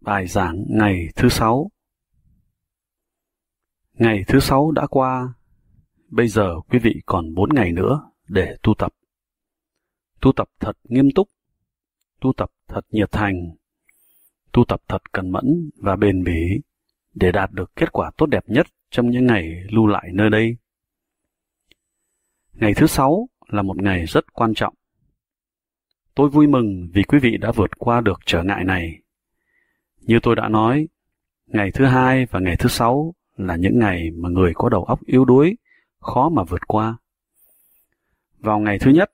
Bài giảng ngày thứ sáu Ngày thứ sáu đã qua, bây giờ quý vị còn bốn ngày nữa để tu tập. Tu tập thật nghiêm túc, tu tập thật nhiệt thành, tu tập thật cẩn mẫn và bền bỉ để đạt được kết quả tốt đẹp nhất trong những ngày lưu lại nơi đây. Ngày thứ sáu là một ngày rất quan trọng. Tôi vui mừng vì quý vị đã vượt qua được trở ngại này như tôi đã nói, ngày thứ hai và ngày thứ sáu là những ngày mà người có đầu óc yếu đuối, khó mà vượt qua. Vào ngày thứ nhất,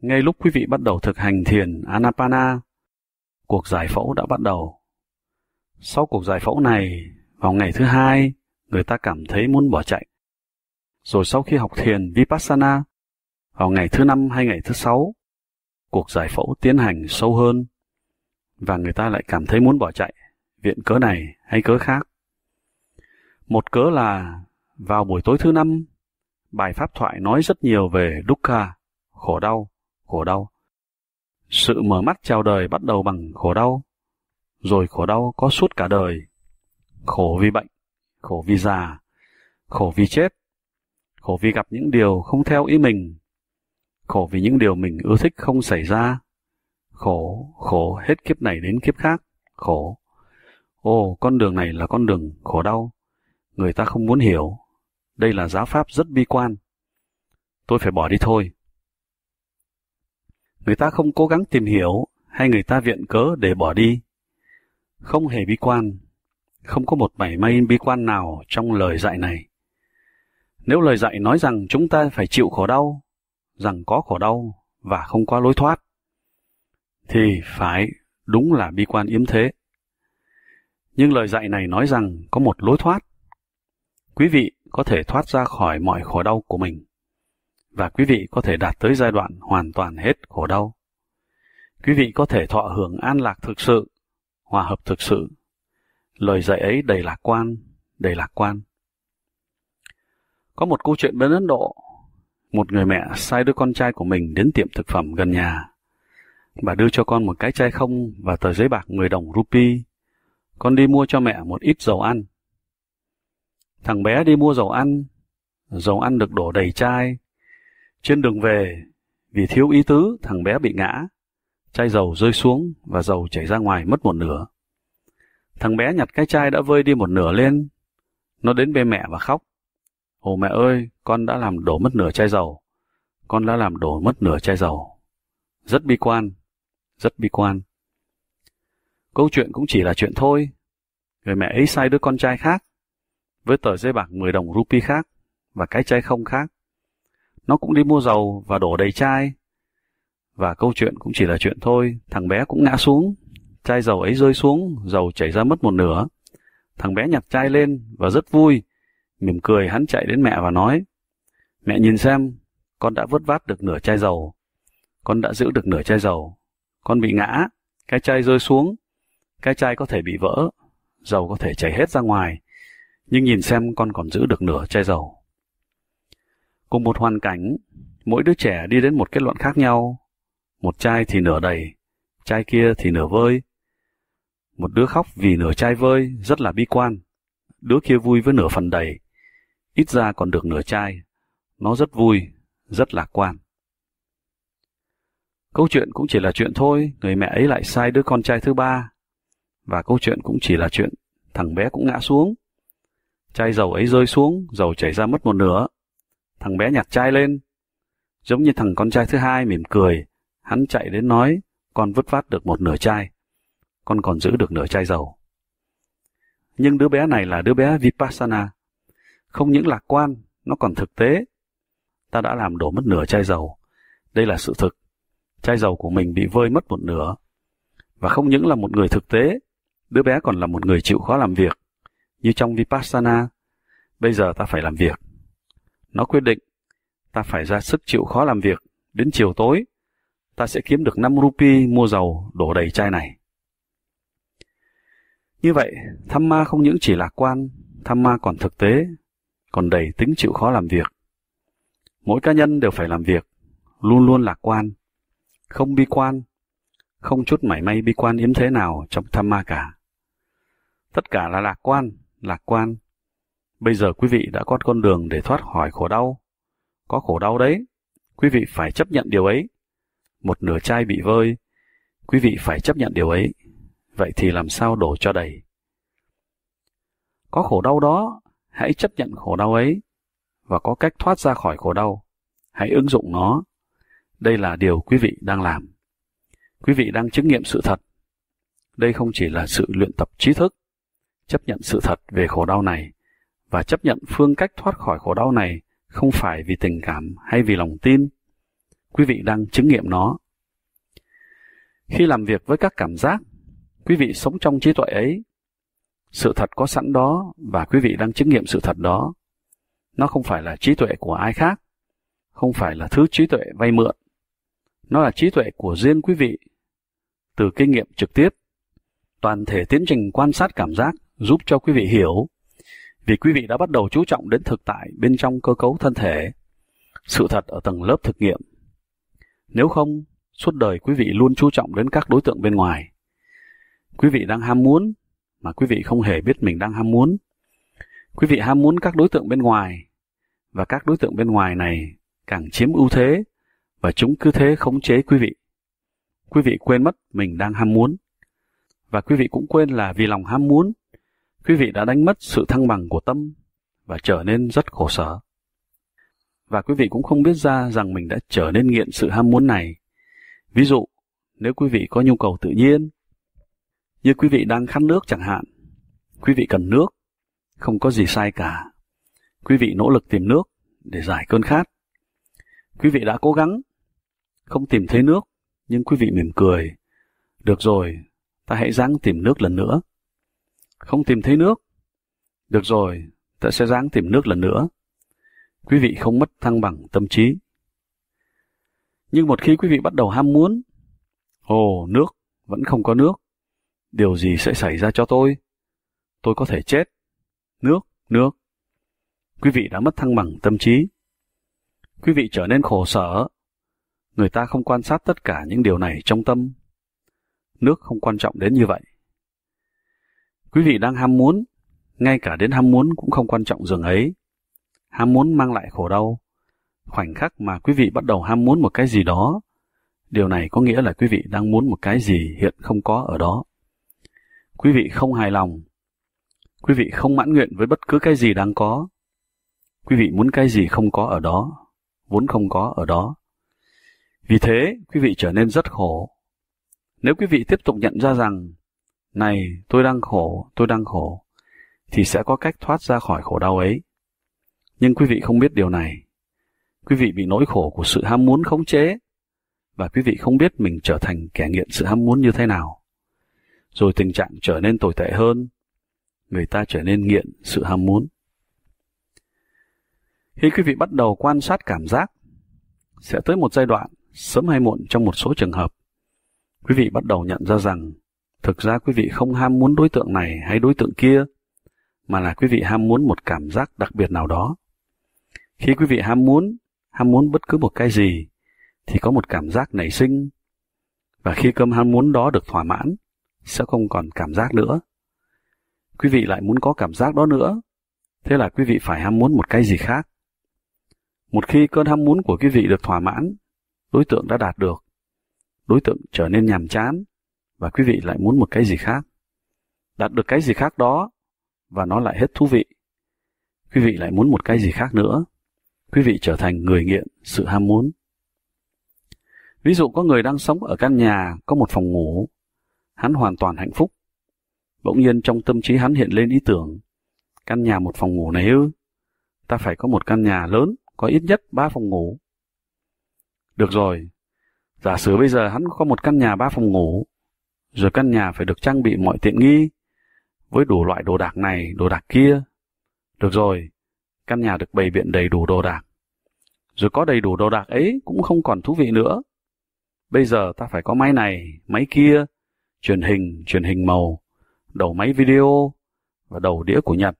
ngay lúc quý vị bắt đầu thực hành thiền Anapana, cuộc giải phẫu đã bắt đầu. Sau cuộc giải phẫu này, vào ngày thứ hai, người ta cảm thấy muốn bỏ chạy. Rồi sau khi học thiền Vipassana, vào ngày thứ năm hay ngày thứ sáu, cuộc giải phẫu tiến hành sâu hơn và người ta lại cảm thấy muốn bỏ chạy, viện cớ này hay cớ khác. Một cớ là vào buổi tối thứ năm, bài pháp thoại nói rất nhiều về dukkha, khổ đau, khổ đau. Sự mở mắt chào đời bắt đầu bằng khổ đau, rồi khổ đau có suốt cả đời. Khổ vì bệnh, khổ vì già, khổ vì chết, khổ vì gặp những điều không theo ý mình, khổ vì những điều mình ưa thích không xảy ra, Khổ, khổ hết kiếp này đến kiếp khác, khổ. Ồ, con đường này là con đường khổ đau. Người ta không muốn hiểu. Đây là giáo pháp rất bi quan. Tôi phải bỏ đi thôi. Người ta không cố gắng tìm hiểu hay người ta viện cớ để bỏ đi. Không hề bi quan. Không có một mảy may bi quan nào trong lời dạy này. Nếu lời dạy nói rằng chúng ta phải chịu khổ đau, rằng có khổ đau và không có lối thoát, thì phải đúng là bi quan yếm thế. Nhưng lời dạy này nói rằng có một lối thoát. Quý vị có thể thoát ra khỏi mọi khổ đau của mình, và quý vị có thể đạt tới giai đoạn hoàn toàn hết khổ đau. Quý vị có thể thọ hưởng an lạc thực sự, hòa hợp thực sự. Lời dạy ấy đầy lạc quan, đầy lạc quan. Có một câu chuyện bên Ấn Độ, một người mẹ sai đứa con trai của mình đến tiệm thực phẩm gần nhà Bà đưa cho con một cái chai không và tờ giấy bạc 10 đồng rupee. Con đi mua cho mẹ một ít dầu ăn. Thằng bé đi mua dầu ăn. Dầu ăn được đổ đầy chai. Trên đường về, vì thiếu ý tứ, thằng bé bị ngã. Chai dầu rơi xuống và dầu chảy ra ngoài mất một nửa. Thằng bé nhặt cái chai đã vơi đi một nửa lên. Nó đến bên mẹ và khóc. Ồ mẹ ơi, con đã làm đổ mất nửa chai dầu. Con đã làm đổ mất nửa chai dầu. Rất bi quan, rất bi quan. Câu chuyện cũng chỉ là chuyện thôi. Người mẹ ấy sai đứa con trai khác, với tờ giấy bạc 10 đồng rupee khác, và cái chai không khác. Nó cũng đi mua dầu và đổ đầy chai. Và câu chuyện cũng chỉ là chuyện thôi, thằng bé cũng ngã xuống, chai dầu ấy rơi xuống, dầu chảy ra mất một nửa. Thằng bé nhặt chai lên và rất vui, mỉm cười hắn chạy đến mẹ và nói, Mẹ nhìn xem, con đã vớt vát được nửa chai dầu. Con đã giữ được nửa chai dầu. Con bị ngã, cái chai rơi xuống, cái chai có thể bị vỡ, dầu có thể chảy hết ra ngoài, nhưng nhìn xem con còn giữ được nửa chai dầu. Cùng một hoàn cảnh, mỗi đứa trẻ đi đến một kết luận khác nhau. Một chai thì nửa đầy, chai kia thì nửa vơi. Một đứa khóc vì nửa chai vơi, rất là bi quan. Đứa kia vui với nửa phần đầy, ít ra còn được nửa chai. Nó rất vui, rất lạc quan. Câu chuyện cũng chỉ là chuyện thôi, người mẹ ấy lại sai đứa con trai thứ ba. Và câu chuyện cũng chỉ là chuyện, thằng bé cũng ngã xuống. Chai dầu ấy rơi xuống, dầu chảy ra mất một nửa. Thằng bé nhặt chai lên. Giống như thằng con trai thứ hai mỉm cười, hắn chạy đến nói, con vứt vát được một nửa chai. Con còn giữ được nửa chai dầu. Nhưng đứa bé này là đứa bé Vipassana. Không những lạc quan, nó còn thực tế. Ta đã làm đổ mất nửa chai dầu. Đây là sự thực chai dầu của mình bị vơi mất một nửa. Và không những là một người thực tế, đứa bé còn là một người chịu khó làm việc. Như trong Vipassana, bây giờ ta phải làm việc. Nó quyết định, ta phải ra sức chịu khó làm việc, đến chiều tối, ta sẽ kiếm được 5 rupee mua dầu đổ đầy chai này. Như vậy, tham ma không những chỉ lạc quan, tham ma còn thực tế, còn đầy tính chịu khó làm việc. Mỗi cá nhân đều phải làm việc, luôn luôn lạc quan, không bi quan, không chút mảy may bi quan yếm thế nào trong tham ma cả. Tất cả là lạc quan, lạc quan. Bây giờ quý vị đã có con đường để thoát khỏi khổ đau. Có khổ đau đấy, quý vị phải chấp nhận điều ấy. Một nửa chai bị vơi, quý vị phải chấp nhận điều ấy. Vậy thì làm sao đổ cho đầy? Có khổ đau đó, hãy chấp nhận khổ đau ấy và có cách thoát ra khỏi khổ đau. Hãy ứng dụng nó. Đây là điều quý vị đang làm. Quý vị đang chứng nghiệm sự thật. Đây không chỉ là sự luyện tập trí thức, chấp nhận sự thật về khổ đau này và chấp nhận phương cách thoát khỏi khổ đau này không phải vì tình cảm hay vì lòng tin. Quý vị đang chứng nghiệm nó. Khi làm việc với các cảm giác, quý vị sống trong trí tuệ ấy. Sự thật có sẵn đó và quý vị đang chứng nghiệm sự thật đó. Nó không phải là trí tuệ của ai khác, không phải là thứ trí tuệ vay mượn. Nó là trí tuệ của riêng quý vị, từ kinh nghiệm trực tiếp. Toàn thể tiến trình quan sát cảm giác giúp cho quý vị hiểu, vì quý vị đã bắt đầu chú trọng đến thực tại bên trong cơ cấu thân thể, sự thật ở tầng lớp thực nghiệm. Nếu không, suốt đời quý vị luôn chú trọng đến các đối tượng bên ngoài. Quý vị đang ham muốn, mà quý vị không hề biết mình đang ham muốn. Quý vị ham muốn các đối tượng bên ngoài, và các đối tượng bên ngoài này càng chiếm ưu thế, và chúng cứ thế khống chế quý vị. Quý vị quên mất mình đang ham muốn. Và quý vị cũng quên là vì lòng ham muốn, quý vị đã đánh mất sự thăng bằng của tâm và trở nên rất khổ sở. Và quý vị cũng không biết ra rằng mình đã trở nên nghiện sự ham muốn này. Ví dụ, nếu quý vị có nhu cầu tự nhiên, như quý vị đang khát nước chẳng hạn, quý vị cần nước, không có gì sai cả. Quý vị nỗ lực tìm nước để giải cơn khát. Quý vị đã cố gắng, không tìm thấy nước, nhưng quý vị mỉm cười. Được rồi, ta hãy ráng tìm nước lần nữa. Không tìm thấy nước. Được rồi, ta sẽ ráng tìm nước lần nữa. Quý vị không mất thăng bằng tâm trí. Nhưng một khi quý vị bắt đầu ham muốn, ồ, nước, vẫn không có nước. Điều gì sẽ xảy ra cho tôi? Tôi có thể chết. Nước, nước. Quý vị đã mất thăng bằng tâm trí. Quý vị trở nên khổ sở. Người ta không quan sát tất cả những điều này trong tâm. Nước không quan trọng đến như vậy. Quý vị đang ham muốn, ngay cả đến ham muốn cũng không quan trọng dường ấy. Ham muốn mang lại khổ đau. Khoảnh khắc mà quý vị bắt đầu ham muốn một cái gì đó, điều này có nghĩa là quý vị đang muốn một cái gì hiện không có ở đó. Quý vị không hài lòng. Quý vị không mãn nguyện với bất cứ cái gì đang có. Quý vị muốn cái gì không có ở đó, vốn không có ở đó. Vì thế, quý vị trở nên rất khổ. Nếu quý vị tiếp tục nhận ra rằng, này, tôi đang khổ, tôi đang khổ, thì sẽ có cách thoát ra khỏi khổ đau ấy. Nhưng quý vị không biết điều này. Quý vị bị nỗi khổ của sự ham muốn khống chế, và quý vị không biết mình trở thành kẻ nghiện sự ham muốn như thế nào. Rồi tình trạng trở nên tồi tệ hơn, người ta trở nên nghiện sự ham muốn. Khi quý vị bắt đầu quan sát cảm giác, sẽ tới một giai đoạn, sớm hay muộn trong một số trường hợp, quý vị bắt đầu nhận ra rằng thực ra quý vị không ham muốn đối tượng này hay đối tượng kia, mà là quý vị ham muốn một cảm giác đặc biệt nào đó. Khi quý vị ham muốn, ham muốn bất cứ một cái gì, thì có một cảm giác nảy sinh. Và khi cơm ham muốn đó được thỏa mãn, sẽ không còn cảm giác nữa. Quý vị lại muốn có cảm giác đó nữa, thế là quý vị phải ham muốn một cái gì khác. Một khi cơn ham muốn của quý vị được thỏa mãn, đối tượng đã đạt được, đối tượng trở nên nhàm chán, và quý vị lại muốn một cái gì khác. Đạt được cái gì khác đó, và nó lại hết thú vị. Quý vị lại muốn một cái gì khác nữa. Quý vị trở thành người nghiện sự ham muốn. Ví dụ có người đang sống ở căn nhà có một phòng ngủ, hắn hoàn toàn hạnh phúc. Bỗng nhiên trong tâm trí hắn hiện lên ý tưởng, căn nhà một phòng ngủ này ư? Ta phải có một căn nhà lớn, có ít nhất ba phòng ngủ. Được rồi, giả sử bây giờ hắn có một căn nhà ba phòng ngủ, rồi căn nhà phải được trang bị mọi tiện nghi, với đủ loại đồ đạc này, đồ đạc kia. Được rồi, căn nhà được bày biện đầy đủ đồ đạc. Rồi có đầy đủ đồ đạc ấy cũng không còn thú vị nữa. Bây giờ ta phải có máy này, máy kia, truyền hình, truyền hình màu, đầu máy video và đầu đĩa của Nhật,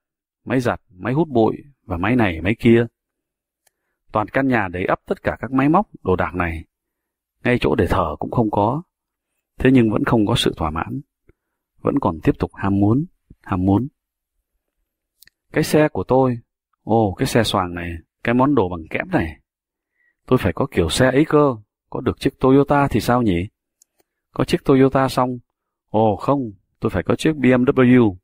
máy giặt, máy hút bụi và máy này, máy kia. Toàn căn nhà đầy ắp tất cả các máy móc, đồ đạc này. Ngay chỗ để thở cũng không có. Thế nhưng vẫn không có sự thỏa mãn. Vẫn còn tiếp tục ham muốn. ham muốn. Cái xe của tôi, ồ cái xe xoàng này, cái món đồ bằng kẽm này. Tôi phải có kiểu xe ấy cơ, có được chiếc Toyota thì sao nhỉ? Có chiếc Toyota xong, ồ không, tôi phải có chiếc BMW.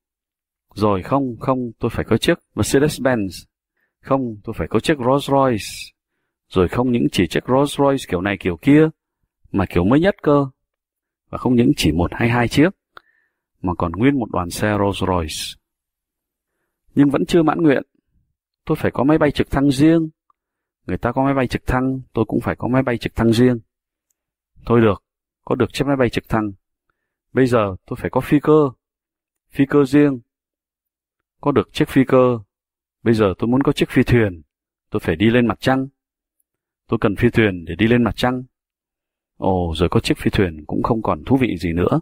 Rồi không, không, tôi phải có chiếc Mercedes-Benz. Không, tôi phải có chiếc Rolls-Royce. Rồi không những chỉ chiếc Rolls-Royce kiểu này kiểu kia, mà kiểu mới nhất cơ. Và không những chỉ một hay hai chiếc, mà còn nguyên một đoàn xe Rolls-Royce. Nhưng vẫn chưa mãn nguyện. Tôi phải có máy bay trực thăng riêng. Người ta có máy bay trực thăng, tôi cũng phải có máy bay trực thăng riêng. Thôi được, có được chiếc máy bay trực thăng. Bây giờ tôi phải có phi cơ. Phi cơ riêng. Có được chiếc phi cơ. Bây giờ tôi muốn có chiếc phi thuyền. Tôi phải đi lên mặt trăng. Tôi cần phi thuyền để đi lên mặt trăng. Ồ, rồi có chiếc phi thuyền cũng không còn thú vị gì nữa.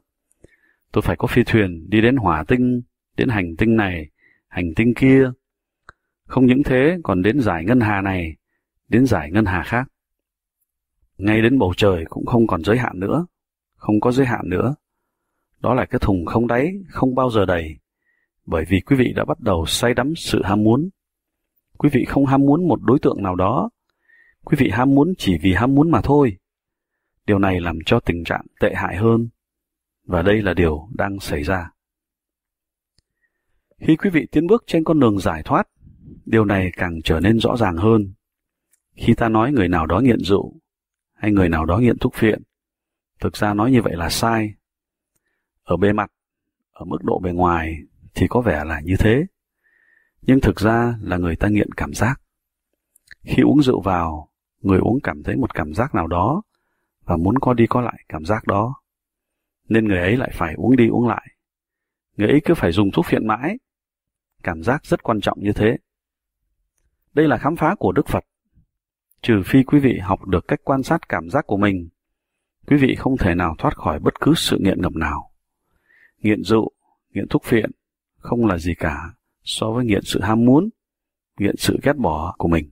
Tôi phải có phi thuyền đi đến hỏa tinh, đến hành tinh này, hành tinh kia. Không những thế, còn đến giải ngân hà này, đến giải ngân hà khác. Ngay đến bầu trời cũng không còn giới hạn nữa, không có giới hạn nữa. Đó là cái thùng không đáy, không bao giờ đầy, bởi vì quý vị đã bắt đầu say đắm sự ham muốn. Quý vị không ham muốn một đối tượng nào đó, quý vị ham muốn chỉ vì ham muốn mà thôi. Điều này làm cho tình trạng tệ hại hơn, và đây là điều đang xảy ra. Khi quý vị tiến bước trên con đường giải thoát, điều này càng trở nên rõ ràng hơn. Khi ta nói người nào đó nghiện rượu, hay người nào đó nghiện thuốc phiện, thực ra nói như vậy là sai. Ở bề mặt, ở mức độ bề ngoài thì có vẻ là như thế. Nhưng thực ra là người ta nghiện cảm giác. Khi uống rượu vào, người uống cảm thấy một cảm giác nào đó và muốn có đi có lại cảm giác đó. Nên người ấy lại phải uống đi uống lại. Người ấy cứ phải dùng thuốc phiện mãi. Cảm giác rất quan trọng như thế. Đây là khám phá của Đức Phật. Trừ phi quý vị học được cách quan sát cảm giác của mình, quý vị không thể nào thoát khỏi bất cứ sự nghiện ngập nào. Nghiện rượu, nghiện thuốc phiện không là gì cả so với nghiện sự ham muốn, nghiện sự ghét bỏ của mình.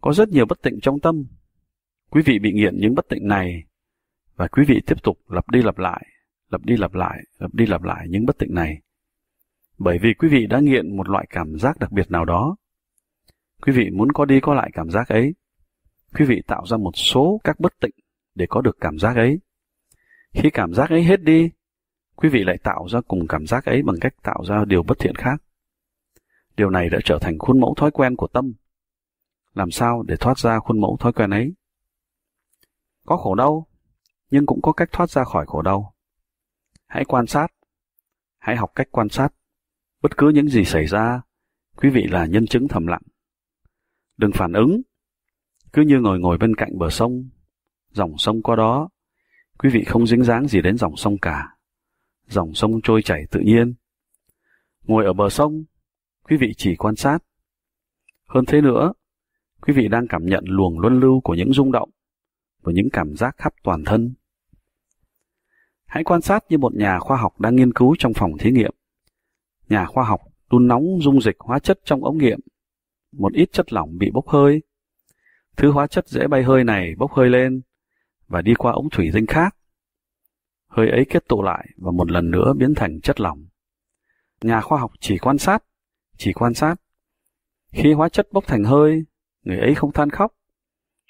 Có rất nhiều bất tịnh trong tâm. Quý vị bị nghiện những bất tịnh này và quý vị tiếp tục lặp đi lặp lại, lặp đi lặp lại, lặp đi lặp lại những bất tịnh này. Bởi vì quý vị đã nghiện một loại cảm giác đặc biệt nào đó. Quý vị muốn có đi có lại cảm giác ấy. Quý vị tạo ra một số các bất tịnh để có được cảm giác ấy. Khi cảm giác ấy hết đi, quý vị lại tạo ra cùng cảm giác ấy bằng cách tạo ra điều bất thiện khác. Điều này đã trở thành khuôn mẫu thói quen của tâm. Làm sao để thoát ra khuôn mẫu thói quen ấy? Có khổ đau, nhưng cũng có cách thoát ra khỏi khổ đau. Hãy quan sát, hãy học cách quan sát. Bất cứ những gì xảy ra, quý vị là nhân chứng thầm lặng. Đừng phản ứng, cứ như ngồi ngồi bên cạnh bờ sông, dòng sông qua đó, quý vị không dính dáng gì đến dòng sông cả dòng sông trôi chảy tự nhiên. Ngồi ở bờ sông, quý vị chỉ quan sát. Hơn thế nữa, quý vị đang cảm nhận luồng luân lưu của những rung động và những cảm giác khắp toàn thân. Hãy quan sát như một nhà khoa học đang nghiên cứu trong phòng thí nghiệm. Nhà khoa học đun nóng dung dịch hóa chất trong ống nghiệm. Một ít chất lỏng bị bốc hơi. Thứ hóa chất dễ bay hơi này bốc hơi lên và đi qua ống thủy tinh khác hơi ấy kết tụ lại và một lần nữa biến thành chất lỏng. Nhà khoa học chỉ quan sát, chỉ quan sát. Khi hóa chất bốc thành hơi, người ấy không than khóc.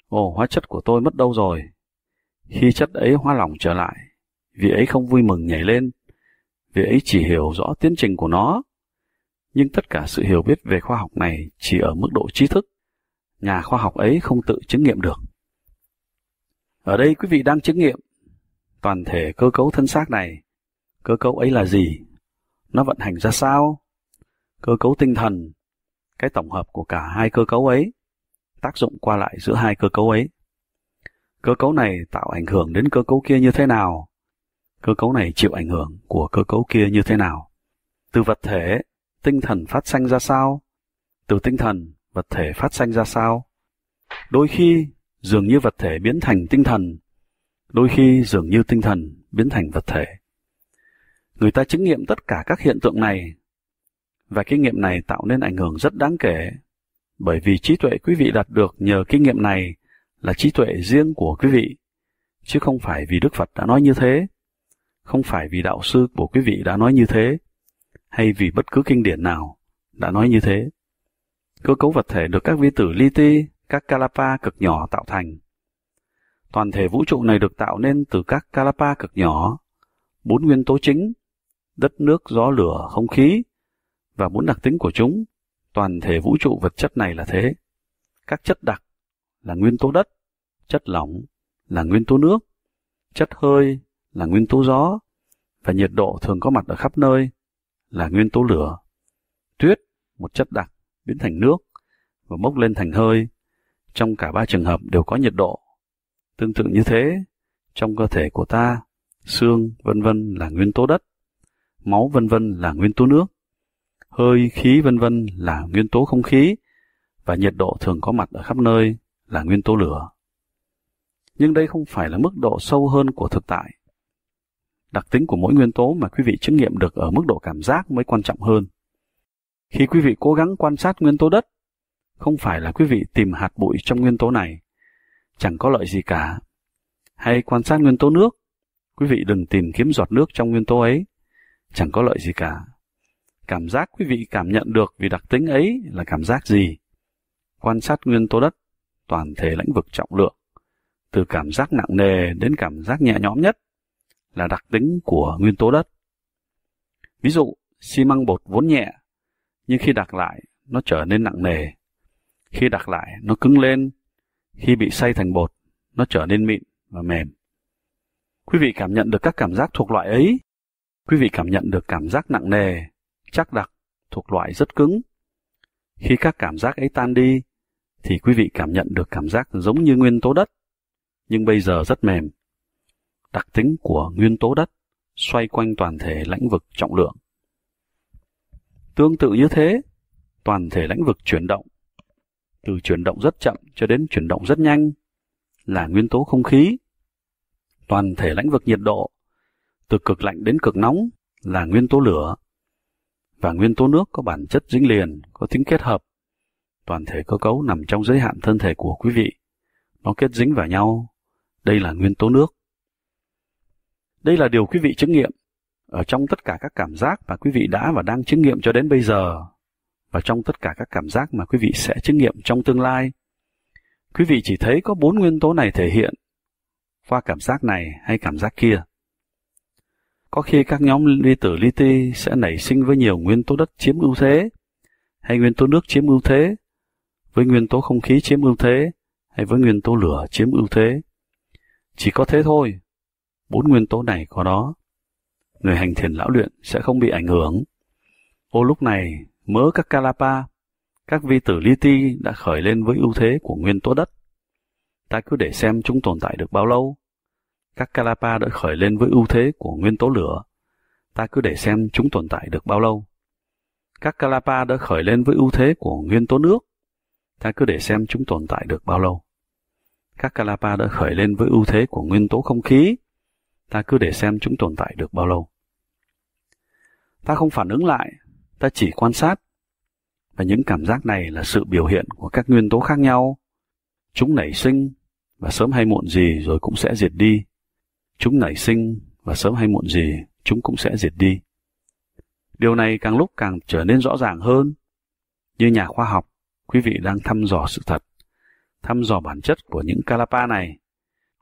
Ồ, hóa chất của tôi mất đâu rồi? Khi chất ấy hóa lỏng trở lại, vị ấy không vui mừng nhảy lên, vị ấy chỉ hiểu rõ tiến trình của nó. Nhưng tất cả sự hiểu biết về khoa học này chỉ ở mức độ trí thức. Nhà khoa học ấy không tự chứng nghiệm được. Ở đây quý vị đang chứng nghiệm toàn thể cơ cấu thân xác này. Cơ cấu ấy là gì? Nó vận hành ra sao? Cơ cấu tinh thần, cái tổng hợp của cả hai cơ cấu ấy, tác dụng qua lại giữa hai cơ cấu ấy. Cơ cấu này tạo ảnh hưởng đến cơ cấu kia như thế nào? Cơ cấu này chịu ảnh hưởng của cơ cấu kia như thế nào? Từ vật thể, tinh thần phát sanh ra sao? Từ tinh thần, vật thể phát sanh ra sao? Đôi khi, dường như vật thể biến thành tinh thần, đôi khi dường như tinh thần biến thành vật thể. Người ta chứng nghiệm tất cả các hiện tượng này, và kinh nghiệm này tạo nên ảnh hưởng rất đáng kể, bởi vì trí tuệ quý vị đạt được nhờ kinh nghiệm này là trí tuệ riêng của quý vị, chứ không phải vì Đức Phật đã nói như thế, không phải vì đạo sư của quý vị đã nói như thế, hay vì bất cứ kinh điển nào đã nói như thế. Cơ cấu vật thể được các vi tử li ti, các kalapa cực nhỏ tạo thành. Toàn thể vũ trụ này được tạo nên từ các kalapa cực nhỏ, bốn nguyên tố chính, đất nước, gió, lửa, không khí, và bốn đặc tính của chúng. Toàn thể vũ trụ vật chất này là thế. Các chất đặc là nguyên tố đất, chất lỏng là nguyên tố nước, chất hơi là nguyên tố gió, và nhiệt độ thường có mặt ở khắp nơi là nguyên tố lửa. Tuyết, một chất đặc, biến thành nước và bốc lên thành hơi. Trong cả ba trường hợp đều có nhiệt độ. Tương tự như thế, trong cơ thể của ta, xương vân vân là nguyên tố đất, máu vân vân là nguyên tố nước, hơi khí vân vân là nguyên tố không khí và nhiệt độ thường có mặt ở khắp nơi là nguyên tố lửa. Nhưng đây không phải là mức độ sâu hơn của thực tại. Đặc tính của mỗi nguyên tố mà quý vị chứng nghiệm được ở mức độ cảm giác mới quan trọng hơn. Khi quý vị cố gắng quan sát nguyên tố đất, không phải là quý vị tìm hạt bụi trong nguyên tố này, chẳng có lợi gì cả. Hay quan sát nguyên tố nước, quý vị đừng tìm kiếm giọt nước trong nguyên tố ấy, chẳng có lợi gì cả. Cảm giác quý vị cảm nhận được vì đặc tính ấy là cảm giác gì? Quan sát nguyên tố đất, toàn thể lĩnh vực trọng lượng, từ cảm giác nặng nề đến cảm giác nhẹ nhõm nhất, là đặc tính của nguyên tố đất. Ví dụ, xi măng bột vốn nhẹ, nhưng khi đặt lại, nó trở nên nặng nề. Khi đặt lại, nó cứng lên. Khi bị xay thành bột, nó trở nên mịn và mềm. Quý vị cảm nhận được các cảm giác thuộc loại ấy. Quý vị cảm nhận được cảm giác nặng nề, chắc đặc, thuộc loại rất cứng. Khi các cảm giác ấy tan đi, thì quý vị cảm nhận được cảm giác giống như nguyên tố đất, nhưng bây giờ rất mềm. Đặc tính của nguyên tố đất xoay quanh toàn thể lãnh vực trọng lượng. Tương tự như thế, toàn thể lãnh vực chuyển động, từ chuyển động rất chậm cho đến chuyển động rất nhanh, là nguyên tố không khí. Toàn thể lãnh vực nhiệt độ, từ cực lạnh đến cực nóng, là nguyên tố lửa và nguyên tố nước có bản chất dính liền, có tính kết hợp. Toàn thể cơ cấu nằm trong giới hạn thân thể của quý vị. Nó kết dính vào nhau. Đây là nguyên tố nước. Đây là điều quý vị chứng nghiệm ở trong tất cả các cảm giác mà quý vị đã và đang chứng nghiệm cho đến bây giờ và trong tất cả các cảm giác mà quý vị sẽ chứng nghiệm trong tương lai. Quý vị chỉ thấy có bốn nguyên tố này thể hiện qua cảm giác này hay cảm giác kia. Có khi các nhóm ly tử ly ti sẽ nảy sinh với nhiều nguyên tố đất chiếm ưu thế, hay nguyên tố nước chiếm ưu thế, với nguyên tố không khí chiếm ưu thế, hay với nguyên tố lửa chiếm ưu thế. Chỉ có thế thôi, bốn nguyên tố này có đó. Người hành thiền lão luyện sẽ không bị ảnh hưởng. Ô lúc này, mớ các Kalapa, các vi tử li ti đã khởi lên với ưu thế của nguyên tố đất. Ta cứ để xem chúng tồn tại được bao lâu các Kalapa đã khởi lên với ưu thế của nguyên tố lửa. Ta cứ để xem chúng tồn tại được bao lâu. Các Kalapa đã khởi lên với ưu thế của nguyên tố nước. Ta cứ để xem chúng tồn tại được bao lâu. Các Kalapa đã khởi lên với ưu thế của nguyên tố không khí. Ta cứ để xem chúng tồn tại được bao lâu. Ta không phản ứng lại, ta chỉ quan sát. Và những cảm giác này là sự biểu hiện của các nguyên tố khác nhau. Chúng nảy sinh, và sớm hay muộn gì rồi cũng sẽ diệt đi. Chúng nảy sinh và sớm hay muộn gì chúng cũng sẽ diệt đi. Điều này càng lúc càng trở nên rõ ràng hơn. Như nhà khoa học, quý vị đang thăm dò sự thật, thăm dò bản chất của những Kalapa này,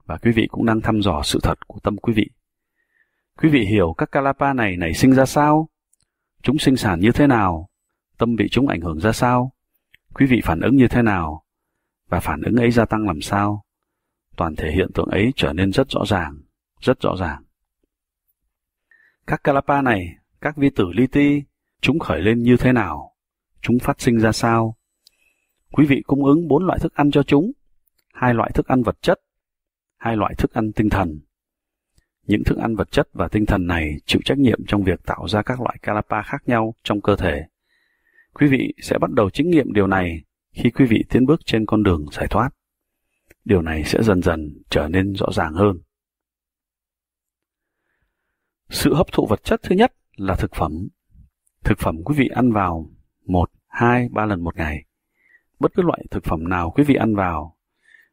và quý vị cũng đang thăm dò sự thật của tâm quý vị. Quý vị hiểu các Kalapa này nảy sinh ra sao? Chúng sinh sản như thế nào? Tâm bị chúng ảnh hưởng ra sao? Quý vị phản ứng như thế nào? Và phản ứng ấy gia tăng làm sao? Toàn thể hiện tượng ấy trở nên rất rõ ràng rất rõ ràng. Các Kalapa này, các vi tử li ti, chúng khởi lên như thế nào? Chúng phát sinh ra sao? Quý vị cung ứng bốn loại thức ăn cho chúng, hai loại thức ăn vật chất, hai loại thức ăn tinh thần. Những thức ăn vật chất và tinh thần này chịu trách nhiệm trong việc tạo ra các loại Kalapa khác nhau trong cơ thể. Quý vị sẽ bắt đầu chứng nghiệm điều này khi quý vị tiến bước trên con đường giải thoát. Điều này sẽ dần dần trở nên rõ ràng hơn. Sự hấp thụ vật chất thứ nhất là thực phẩm. Thực phẩm quý vị ăn vào một, hai, ba lần một ngày. Bất cứ loại thực phẩm nào quý vị ăn vào,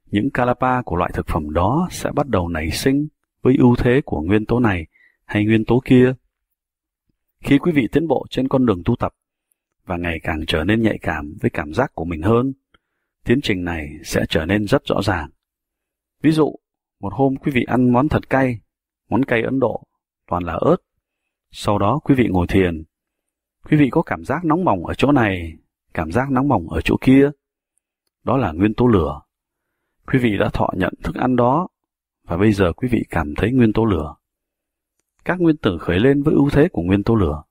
những kalapa của loại thực phẩm đó sẽ bắt đầu nảy sinh với ưu thế của nguyên tố này hay nguyên tố kia. Khi quý vị tiến bộ trên con đường tu tập và ngày càng trở nên nhạy cảm với cảm giác của mình hơn, tiến trình này sẽ trở nên rất rõ ràng. Ví dụ, một hôm quý vị ăn món thật cay, món cay Ấn Độ, toàn là ớt. Sau đó quý vị ngồi thiền. Quý vị có cảm giác nóng bỏng ở chỗ này, cảm giác nóng bỏng ở chỗ kia. Đó là nguyên tố lửa. Quý vị đã thọ nhận thức ăn đó, và bây giờ quý vị cảm thấy nguyên tố lửa. Các nguyên tử khởi lên với ưu thế của nguyên tố lửa.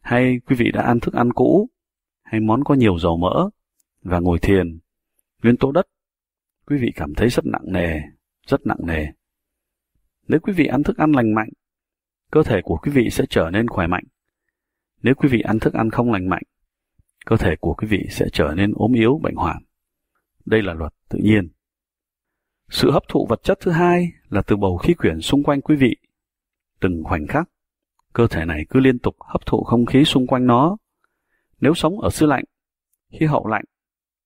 Hay quý vị đã ăn thức ăn cũ, hay món có nhiều dầu mỡ, và ngồi thiền, nguyên tố đất, quý vị cảm thấy rất nặng nề, rất nặng nề. Nếu quý vị ăn thức ăn lành mạnh, cơ thể của quý vị sẽ trở nên khỏe mạnh. Nếu quý vị ăn thức ăn không lành mạnh, cơ thể của quý vị sẽ trở nên ốm yếu, bệnh hoạn. Đây là luật tự nhiên. Sự hấp thụ vật chất thứ hai là từ bầu khí quyển xung quanh quý vị. Từng khoảnh khắc, cơ thể này cứ liên tục hấp thụ không khí xung quanh nó. Nếu sống ở xứ lạnh, khí hậu lạnh,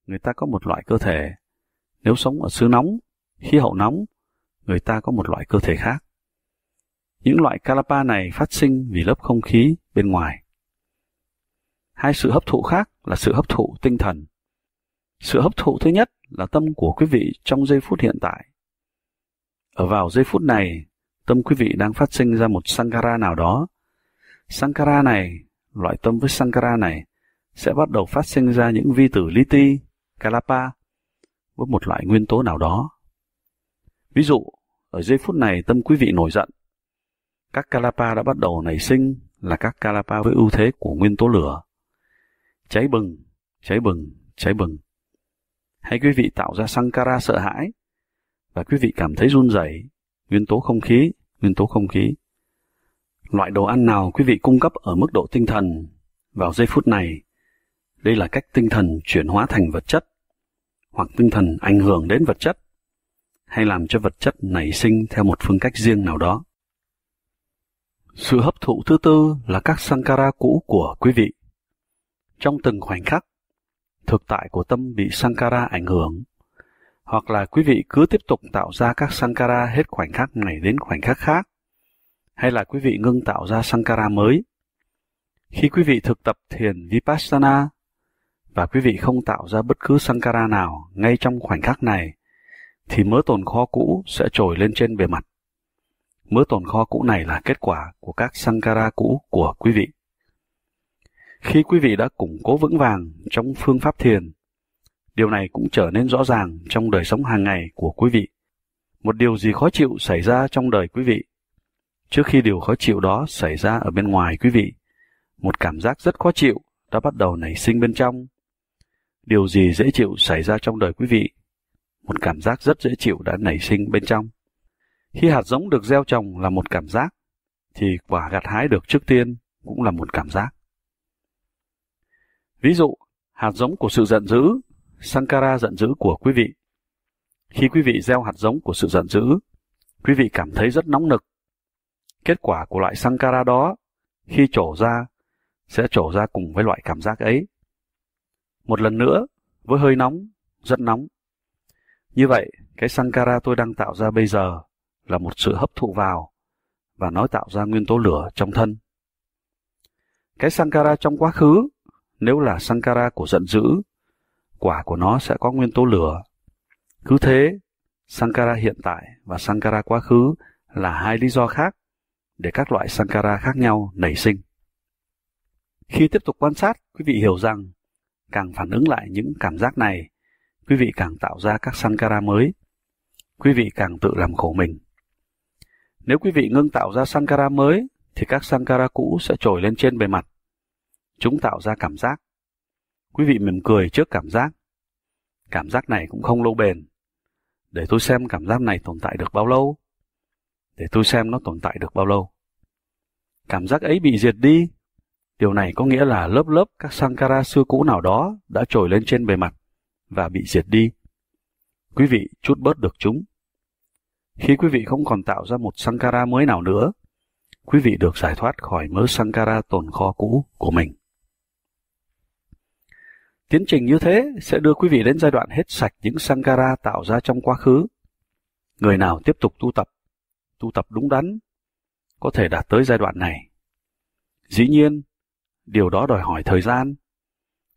người ta có một loại cơ thể. Nếu sống ở xứ nóng, khí hậu nóng, người ta có một loại cơ thể khác. Những loại Kalapa này phát sinh vì lớp không khí bên ngoài. Hai sự hấp thụ khác là sự hấp thụ tinh thần. Sự hấp thụ thứ nhất là tâm của quý vị trong giây phút hiện tại. Ở vào giây phút này, tâm quý vị đang phát sinh ra một Sankara nào đó. Sankara này, loại tâm với Sankara này, sẽ bắt đầu phát sinh ra những vi tử li ti, Kalapa, với một loại nguyên tố nào đó. Ví dụ, ở giây phút này tâm quý vị nổi giận. Các Kalapa đã bắt đầu nảy sinh là các Kalapa với ưu thế của nguyên tố lửa. Cháy bừng, cháy bừng, cháy bừng. Hay quý vị tạo ra Sankara sợ hãi và quý vị cảm thấy run rẩy, nguyên tố không khí, nguyên tố không khí. Loại đồ ăn nào quý vị cung cấp ở mức độ tinh thần vào giây phút này, đây là cách tinh thần chuyển hóa thành vật chất, hoặc tinh thần ảnh hưởng đến vật chất, hay làm cho vật chất nảy sinh theo một phương cách riêng nào đó. Sự hấp thụ thứ tư là các Sankara cũ của quý vị. Trong từng khoảnh khắc, thực tại của tâm bị Sankara ảnh hưởng, hoặc là quý vị cứ tiếp tục tạo ra các Sankara hết khoảnh khắc này đến khoảnh khắc khác, hay là quý vị ngưng tạo ra Sankara mới. Khi quý vị thực tập thiền Vipassana và quý vị không tạo ra bất cứ Sankara nào ngay trong khoảnh khắc này, thì mớ tồn kho cũ sẽ trồi lên trên bề mặt. Mớ tồn kho cũ này là kết quả của các Sankara cũ của quý vị. Khi quý vị đã củng cố vững vàng trong phương pháp thiền, điều này cũng trở nên rõ ràng trong đời sống hàng ngày của quý vị. Một điều gì khó chịu xảy ra trong đời quý vị. Trước khi điều khó chịu đó xảy ra ở bên ngoài quý vị, một cảm giác rất khó chịu đã bắt đầu nảy sinh bên trong. Điều gì dễ chịu xảy ra trong đời quý vị, một cảm giác rất dễ chịu đã nảy sinh bên trong. Khi hạt giống được gieo trồng là một cảm giác, thì quả gặt hái được trước tiên cũng là một cảm giác. Ví dụ, hạt giống của sự giận dữ, Sankara giận dữ của quý vị. Khi quý vị gieo hạt giống của sự giận dữ, quý vị cảm thấy rất nóng nực. Kết quả của loại Sankara đó, khi trổ ra, sẽ trổ ra cùng với loại cảm giác ấy. Một lần nữa, với hơi nóng, rất nóng. Như vậy, cái Sankara tôi đang tạo ra bây giờ là một sự hấp thụ vào và nó tạo ra nguyên tố lửa trong thân. Cái Sankara trong quá khứ nếu là Sankara của giận dữ, quả của nó sẽ có nguyên tố lửa. Cứ thế, Sankara hiện tại và Sankara quá khứ là hai lý do khác để các loại Sankara khác nhau nảy sinh. Khi tiếp tục quan sát, quý vị hiểu rằng càng phản ứng lại những cảm giác này, quý vị càng tạo ra các Sankara mới. Quý vị càng tự làm khổ mình. Nếu quý vị ngưng tạo ra Sankara mới, thì các Sankara cũ sẽ trồi lên trên bề mặt. Chúng tạo ra cảm giác. Quý vị mỉm cười trước cảm giác. Cảm giác này cũng không lâu bền. Để tôi xem cảm giác này tồn tại được bao lâu. Để tôi xem nó tồn tại được bao lâu. Cảm giác ấy bị diệt đi. Điều này có nghĩa là lớp lớp các Sankara xưa cũ nào đó đã trồi lên trên bề mặt và bị diệt đi. Quý vị chút bớt được chúng. Khi quý vị không còn tạo ra một Sankara mới nào nữa, quý vị được giải thoát khỏi mớ Sankara tồn kho cũ của mình. Tiến trình như thế sẽ đưa quý vị đến giai đoạn hết sạch những Sankara tạo ra trong quá khứ. Người nào tiếp tục tu tập, tu tập đúng đắn, có thể đạt tới giai đoạn này. Dĩ nhiên, điều đó đòi hỏi thời gian.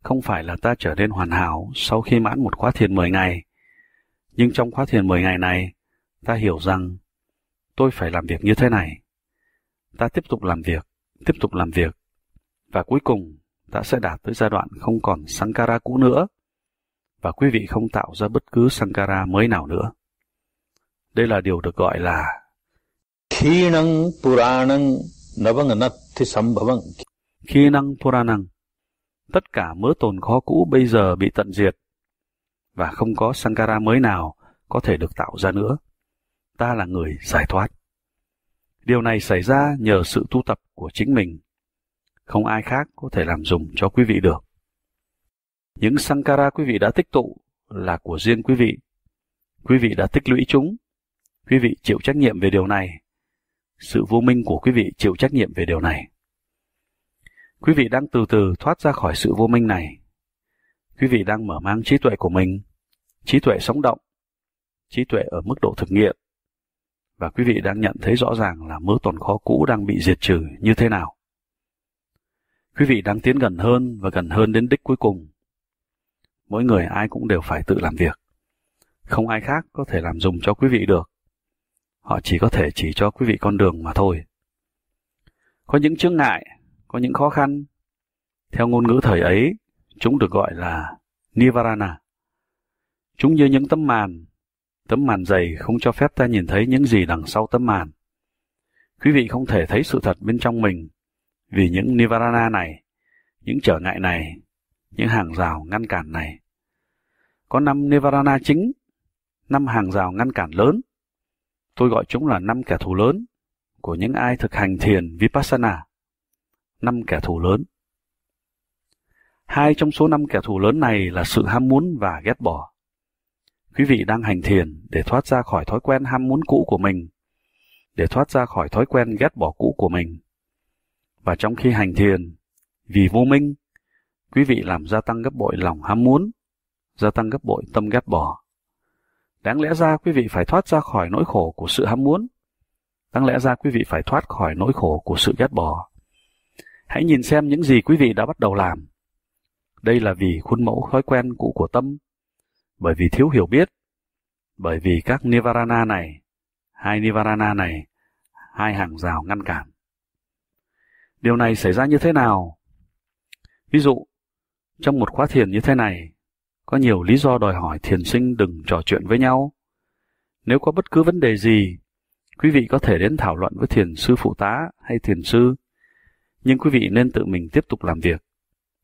Không phải là ta trở nên hoàn hảo sau khi mãn một khóa thiền 10 ngày. Nhưng trong khóa thiền 10 ngày này, ta hiểu rằng tôi phải làm việc như thế này. Ta tiếp tục làm việc, tiếp tục làm việc. Và cuối cùng, ta sẽ đạt tới giai đoạn không còn Sankara cũ nữa. Và quý vị không tạo ra bất cứ Sankara mới nào nữa. Đây là điều được gọi là Khinang Puranang Navanganathi Sambhavang Khi năng Puranang. Tất cả mớ tồn kho cũ bây giờ bị tận diệt và không có Sankara mới nào có thể được tạo ra nữa. Ta là người giải thoát. Điều này xảy ra nhờ sự tu tập của chính mình. Không ai khác có thể làm dùng cho quý vị được. Những Sankara quý vị đã tích tụ là của riêng quý vị. Quý vị đã tích lũy chúng. Quý vị chịu trách nhiệm về điều này. Sự vô minh của quý vị chịu trách nhiệm về điều này. Quý vị đang từ từ thoát ra khỏi sự vô minh này. Quý vị đang mở mang trí tuệ của mình, trí tuệ sống động, trí tuệ ở mức độ thực nghiệm. Và quý vị đang nhận thấy rõ ràng là mớ tồn kho cũ đang bị diệt trừ như thế nào. Quý vị đang tiến gần hơn và gần hơn đến đích cuối cùng. Mỗi người ai cũng đều phải tự làm việc. Không ai khác có thể làm dùng cho quý vị được. Họ chỉ có thể chỉ cho quý vị con đường mà thôi. Có những chướng ngại, có những khó khăn. Theo ngôn ngữ thời ấy, chúng được gọi là Nivarana. Chúng như những tấm màn, tấm màn dày không cho phép ta nhìn thấy những gì đằng sau tấm màn. Quý vị không thể thấy sự thật bên trong mình vì những Nivarana này, những trở ngại này, những hàng rào ngăn cản này. Có năm Nivarana chính, năm hàng rào ngăn cản lớn. Tôi gọi chúng là năm kẻ thù lớn của những ai thực hành thiền Vipassana. Năm kẻ thù lớn. Hai trong số năm kẻ thù lớn này là sự ham muốn và ghét bỏ. Quý vị đang hành thiền để thoát ra khỏi thói quen ham muốn cũ của mình, để thoát ra khỏi thói quen ghét bỏ cũ của mình. Và trong khi hành thiền, vì vô minh, quý vị làm gia tăng gấp bội lòng ham muốn, gia tăng gấp bội tâm ghét bỏ. Đáng lẽ ra quý vị phải thoát ra khỏi nỗi khổ của sự ham muốn. Đáng lẽ ra quý vị phải thoát khỏi nỗi khổ của sự ghét bỏ. Hãy nhìn xem những gì quý vị đã bắt đầu làm. Đây là vì khuôn mẫu thói quen cũ của tâm, bởi vì thiếu hiểu biết, bởi vì các Nivarana này, hai Nivarana này, hai hàng rào ngăn cản. Điều này xảy ra như thế nào? Ví dụ, trong một khóa thiền như thế này, có nhiều lý do đòi hỏi thiền sinh đừng trò chuyện với nhau. Nếu có bất cứ vấn đề gì, quý vị có thể đến thảo luận với thiền sư phụ tá hay thiền sư, nhưng quý vị nên tự mình tiếp tục làm việc,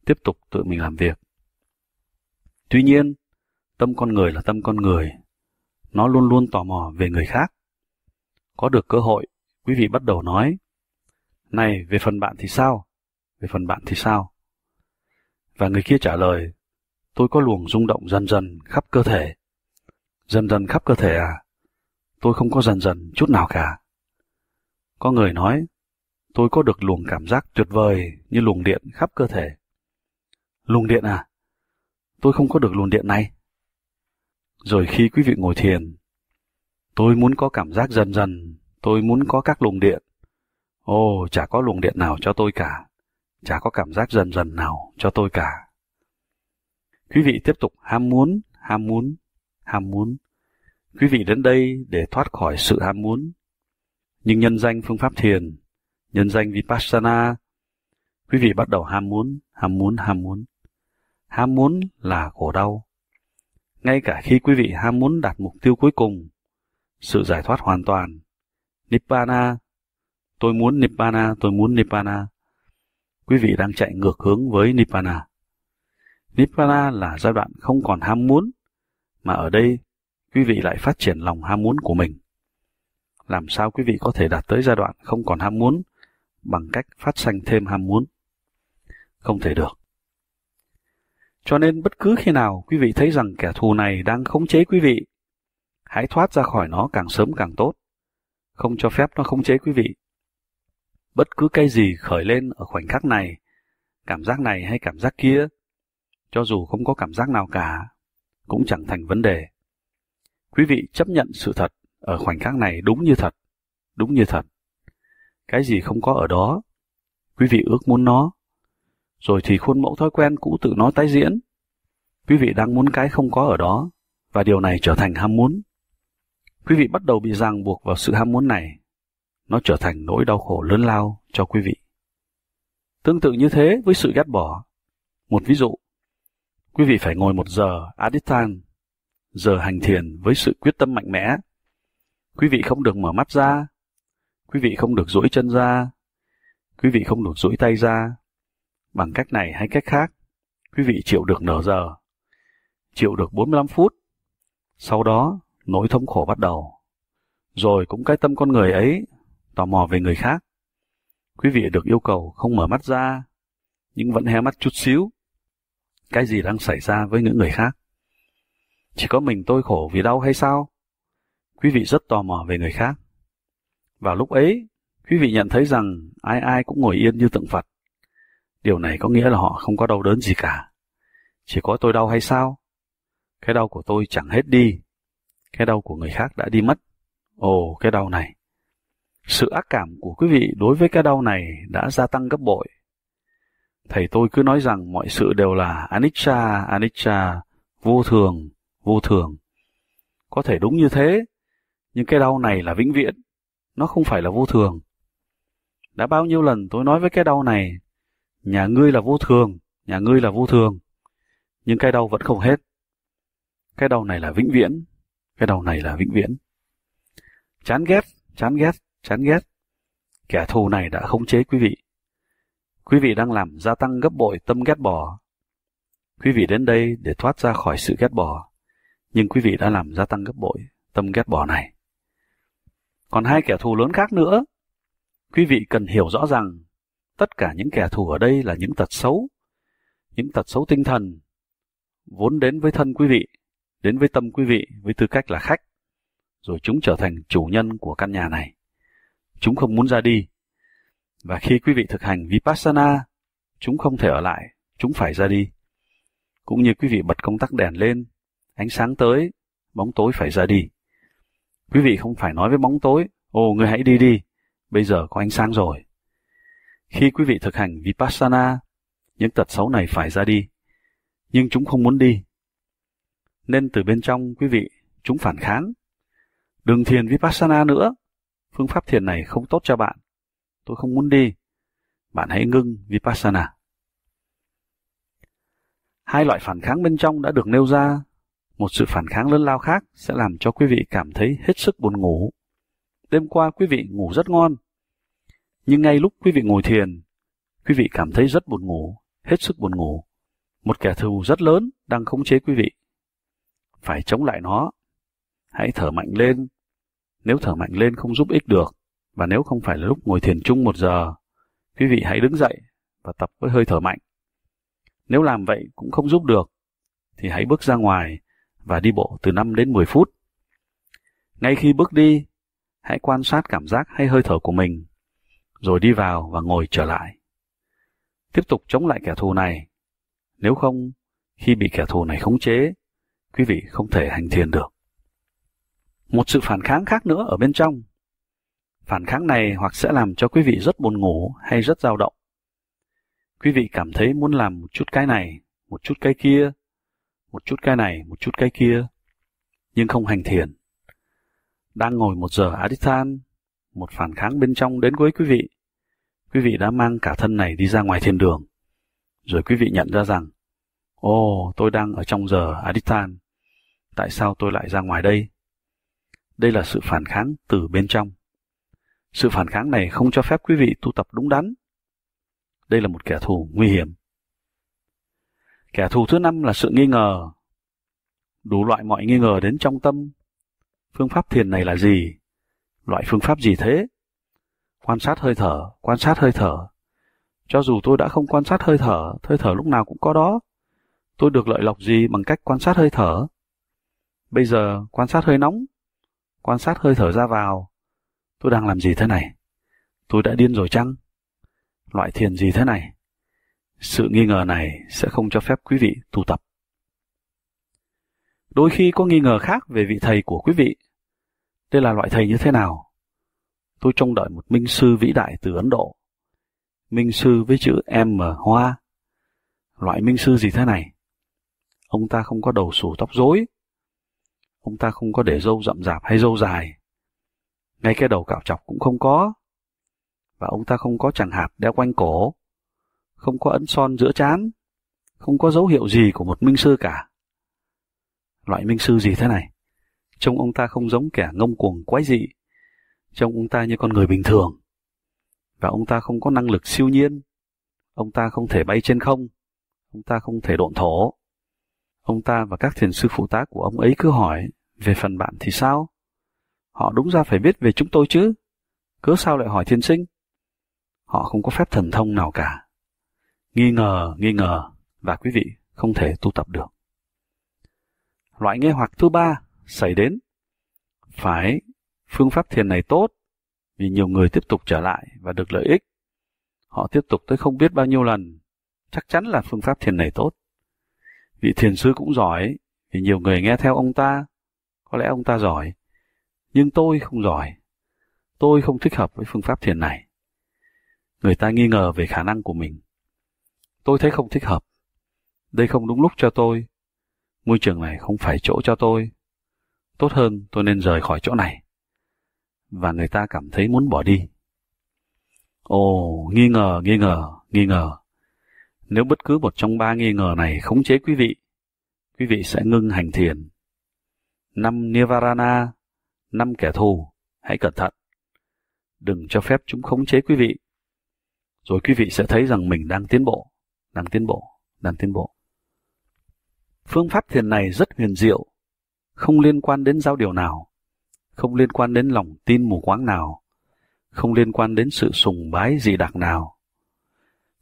tiếp tục tự mình làm việc. Tuy nhiên, tâm con người là tâm con người, nó luôn luôn tò mò về người khác. Có được cơ hội, quý vị bắt đầu nói, này, về phần bạn thì sao? Về phần bạn thì sao? Và người kia trả lời, tôi có luồng rung động dần dần khắp cơ thể. Dần dần khắp cơ thể à? Tôi không có dần dần chút nào cả. Có người nói, tôi có được luồng cảm giác tuyệt vời như luồng điện khắp cơ thể. Luồng điện à? Tôi không có được luồng điện này. Rồi khi quý vị ngồi thiền, tôi muốn có cảm giác dần dần, tôi muốn có các luồng điện. Ồ, chả có luồng điện nào cho tôi cả. Chả có cảm giác dần dần nào cho tôi cả. Quý vị tiếp tục ham muốn, ham muốn, ham muốn. Quý vị đến đây để thoát khỏi sự ham muốn. Nhưng nhân danh phương pháp thiền, nhân danh Vipassana, quý vị bắt đầu ham muốn, ham muốn, ham muốn. Ham muốn là khổ đau. Ngay cả khi quý vị ham muốn đạt mục tiêu cuối cùng, sự giải thoát hoàn toàn, Nibbana, tôi muốn Nibbana, tôi muốn Nibbana, quý vị đang chạy ngược hướng với Nibbana. Nibbana là giai đoạn không còn ham muốn, mà ở đây quý vị lại phát triển lòng ham muốn của mình. Làm sao quý vị có thể đạt tới giai đoạn không còn ham muốn bằng cách phát sanh thêm ham muốn? Không thể được. Cho nên bất cứ khi nào quý vị thấy rằng kẻ thù này đang khống chế quý vị, hãy thoát ra khỏi nó càng sớm càng tốt. Không cho phép nó khống chế quý vị. Bất cứ cái gì khởi lên ở khoảnh khắc này, cảm giác này hay cảm giác kia, cho dù không có cảm giác nào cả, cũng chẳng thành vấn đề. Quý vị chấp nhận sự thật ở khoảnh khắc này đúng như thật, đúng như thật. Cái gì không có ở đó, Quý vị ước muốn nó. Rồi thì khuôn mẫu thói quen cũ tự nó tái diễn. Quý vị đang muốn cái không có ở đó, và điều này trở thành ham muốn. Quý vị bắt đầu bị ràng buộc vào sự ham muốn này. Nó trở thành nỗi đau khổ lớn lao cho quý vị. Tương tự như thế với sự ghét bỏ. Một ví dụ, quý vị phải ngồi một giờ à Adithan, giờ hành thiền với sự quyết tâm mạnh mẽ. Quý vị không được mở mắt ra, quý vị không được duỗi chân ra, quý vị không được duỗi tay ra. Bằng cách này hay cách khác, quý vị chịu được nửa giờ, chịu được 45 phút. Sau đó, nỗi thống khổ bắt đầu. Rồi cũng cái tâm con người ấy, tò mò về người khác. Quý vị được yêu cầu không mở mắt ra, nhưng vẫn hé mắt chút xíu. Cái gì đang xảy ra với những người khác? Chỉ có mình tôi khổ vì đau hay sao? Quý vị rất tò mò về người khác. Vào lúc ấy, quý vị nhận thấy rằng ai ai cũng ngồi yên như tượng Phật. Điều này có nghĩa là họ không có đau đớn gì cả. Chỉ có tôi đau hay sao? Cái đau của tôi chẳng hết đi. Cái đau của người khác đã đi mất. Ồ, cái đau này. Sự ác cảm của quý vị đối với cái đau này đã gia tăng gấp bội. Thầy tôi cứ nói rằng mọi sự đều là anicca, anicca, vô thường, vô thường. Có thể đúng như thế, nhưng cái đau này là vĩnh viễn, nó không phải là vô thường. Đã bao nhiêu lần tôi nói với cái đau này, nhà ngươi là vô thường, nhà ngươi là vô thường, nhưng cái đau vẫn không hết. Cái đau này là vĩnh viễn, cái đau này là vĩnh viễn. Chán ghét, chán ghét, chán ghét. Kẻ thù này đã khống chế quý vị. Quý vị đang làm gia tăng gấp bội tâm ghét bỏ. Quý vị đến đây để thoát ra khỏi sự ghét bỏ, nhưng quý vị đã làm gia tăng gấp bội tâm ghét bỏ này. Còn hai kẻ thù lớn khác nữa, quý vị cần hiểu rõ rằng tất cả những kẻ thù ở đây là những tật xấu, những tật xấu tinh thần, vốn đến với thân quý vị, đến với tâm quý vị với tư cách là khách, rồi chúng trở thành chủ nhân của căn nhà này. Chúng không muốn ra đi, và khi quý vị thực hành Vipassana, chúng không thể ở lại, chúng phải ra đi. Cũng như quý vị bật công tắc đèn lên, ánh sáng tới, bóng tối phải ra đi. Quý vị không phải nói với bóng tối, ồ người hãy đi đi, bây giờ có ánh sáng rồi. Khi quý vị thực hành Vipassana, những tật xấu này phải ra đi, nhưng chúng không muốn đi. Nên từ bên trong quý vị, chúng phản kháng. Đừng thiền Vipassana nữa, phương pháp thiền này không tốt cho bạn tôi không muốn đi. Bạn hãy ngưng Vipassana. Hai loại phản kháng bên trong đã được nêu ra. Một sự phản kháng lớn lao khác sẽ làm cho quý vị cảm thấy hết sức buồn ngủ. Đêm qua quý vị ngủ rất ngon. Nhưng ngay lúc quý vị ngồi thiền, quý vị cảm thấy rất buồn ngủ, hết sức buồn ngủ. Một kẻ thù rất lớn đang khống chế quý vị. Phải chống lại nó. Hãy thở mạnh lên. Nếu thở mạnh lên không giúp ích được, và nếu không phải là lúc ngồi thiền chung một giờ, quý vị hãy đứng dậy và tập với hơi thở mạnh. Nếu làm vậy cũng không giúp được, thì hãy bước ra ngoài và đi bộ từ 5 đến 10 phút. Ngay khi bước đi, hãy quan sát cảm giác hay hơi thở của mình, rồi đi vào và ngồi trở lại. Tiếp tục chống lại kẻ thù này. Nếu không, khi bị kẻ thù này khống chế, quý vị không thể hành thiền được. Một sự phản kháng khác nữa ở bên trong Phản kháng này hoặc sẽ làm cho quý vị rất buồn ngủ hay rất dao động. Quý vị cảm thấy muốn làm một chút cái này, một chút cái kia, một chút cái này, một chút cái kia, nhưng không hành thiền. Đang ngồi một giờ Adithan, một phản kháng bên trong đến với quý vị. Quý vị đã mang cả thân này đi ra ngoài thiên đường. Rồi quý vị nhận ra rằng, Ồ, oh, tôi đang ở trong giờ Adithan. Tại sao tôi lại ra ngoài đây? Đây là sự phản kháng từ bên trong. Sự phản kháng này không cho phép quý vị tu tập đúng đắn. Đây là một kẻ thù nguy hiểm. Kẻ thù thứ năm là sự nghi ngờ. Đủ loại mọi nghi ngờ đến trong tâm. Phương pháp thiền này là gì? Loại phương pháp gì thế? Quan sát hơi thở, quan sát hơi thở. Cho dù tôi đã không quan sát hơi thở, hơi thở lúc nào cũng có đó. Tôi được lợi lộc gì bằng cách quan sát hơi thở? Bây giờ quan sát hơi nóng, quan sát hơi thở ra vào, Tôi đang làm gì thế này? Tôi đã điên rồi chăng? Loại thiền gì thế này? Sự nghi ngờ này sẽ không cho phép quý vị tu tập. Đôi khi có nghi ngờ khác về vị thầy của quý vị. Đây là loại thầy như thế nào? Tôi trông đợi một minh sư vĩ đại từ Ấn Độ. minh sư với chữ M hoa. Loại minh sư gì thế này? Ông ta không có đầu sủ tóc rối. Ông ta không có để râu rậm rạp hay râu dài. Ngay cái đầu cạo chọc cũng không có. Và ông ta không có chẳng hạt đeo quanh cổ. Không có ấn son giữa trán. Không có dấu hiệu gì của một minh sư cả. Loại minh sư gì thế này? Trông ông ta không giống kẻ ngông cuồng quái dị. Trông ông ta như con người bình thường. Và ông ta không có năng lực siêu nhiên. Ông ta không thể bay trên không. Ông ta không thể độn thổ. Ông ta và các thiền sư phụ tá của ông ấy cứ hỏi, về phần bạn thì sao? Họ đúng ra phải biết về chúng tôi chứ. Cớ sao lại hỏi thiên sinh? Họ không có phép thần thông nào cả. Nghi ngờ, nghi ngờ, và quý vị không thể tu tập được. Loại nghe hoặc thứ ba xảy đến. Phải, phương pháp thiền này tốt, vì nhiều người tiếp tục trở lại và được lợi ích. Họ tiếp tục tới không biết bao nhiêu lần. Chắc chắn là phương pháp thiền này tốt. Vị thiền sư cũng giỏi, vì nhiều người nghe theo ông ta. Có lẽ ông ta giỏi, nhưng tôi không giỏi. Tôi không thích hợp với phương pháp thiền này. Người ta nghi ngờ về khả năng của mình. Tôi thấy không thích hợp. Đây không đúng lúc cho tôi. Môi trường này không phải chỗ cho tôi. Tốt hơn tôi nên rời khỏi chỗ này. Và người ta cảm thấy muốn bỏ đi. Ồ, nghi ngờ, nghi ngờ, nghi ngờ. Nếu bất cứ một trong ba nghi ngờ này khống chế quý vị, quý vị sẽ ngưng hành thiền. Năm Nivarana, năm kẻ thù, hãy cẩn thận. Đừng cho phép chúng khống chế quý vị. Rồi quý vị sẽ thấy rằng mình đang tiến bộ, đang tiến bộ, đang tiến bộ. Phương pháp thiền này rất huyền diệu, không liên quan đến giáo điều nào, không liên quan đến lòng tin mù quáng nào, không liên quan đến sự sùng bái dị đặc nào.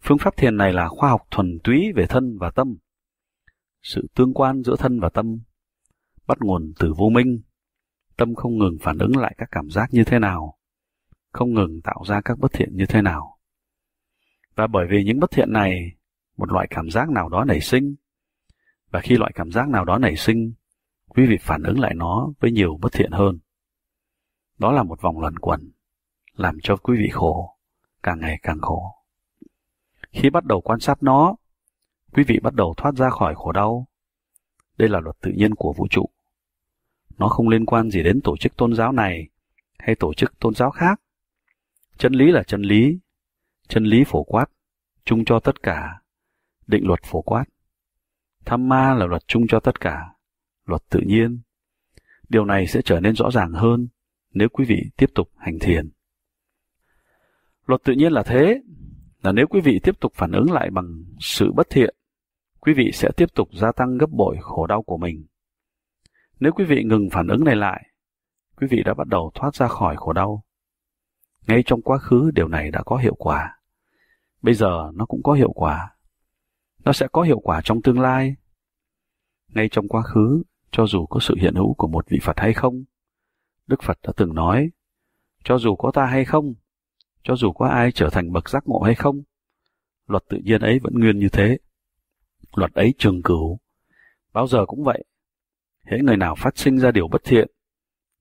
Phương pháp thiền này là khoa học thuần túy về thân và tâm. Sự tương quan giữa thân và tâm bắt nguồn từ vô minh. Tâm không ngừng phản ứng lại các cảm giác như thế nào, không ngừng tạo ra các bất thiện như thế nào. Và bởi vì những bất thiện này, một loại cảm giác nào đó nảy sinh, và khi loại cảm giác nào đó nảy sinh, quý vị phản ứng lại nó với nhiều bất thiện hơn. Đó là một vòng luẩn quẩn, làm cho quý vị khổ, càng ngày càng khổ. Khi bắt đầu quan sát nó, quý vị bắt đầu thoát ra khỏi khổ đau. Đây là luật tự nhiên của vũ trụ. Nó không liên quan gì đến tổ chức tôn giáo này hay tổ chức tôn giáo khác. Chân lý là chân lý, chân lý phổ quát, chung cho tất cả, định luật phổ quát. Tham ma là luật chung cho tất cả, luật tự nhiên. Điều này sẽ trở nên rõ ràng hơn nếu quý vị tiếp tục hành thiền. Luật tự nhiên là thế, là nếu quý vị tiếp tục phản ứng lại bằng sự bất thiện, quý vị sẽ tiếp tục gia tăng gấp bội khổ đau của mình. Nếu quý vị ngừng phản ứng này lại, quý vị đã bắt đầu thoát ra khỏi khổ đau. Ngay trong quá khứ điều này đã có hiệu quả. Bây giờ nó cũng có hiệu quả. Nó sẽ có hiệu quả trong tương lai. Ngay trong quá khứ, cho dù có sự hiện hữu của một vị Phật hay không, Đức Phật đã từng nói, cho dù có ta hay không, cho dù có ai trở thành bậc giác ngộ hay không, luật tự nhiên ấy vẫn nguyên như thế. Luật ấy trường cửu, bao giờ cũng vậy. Hễ người nào phát sinh ra điều bất thiện,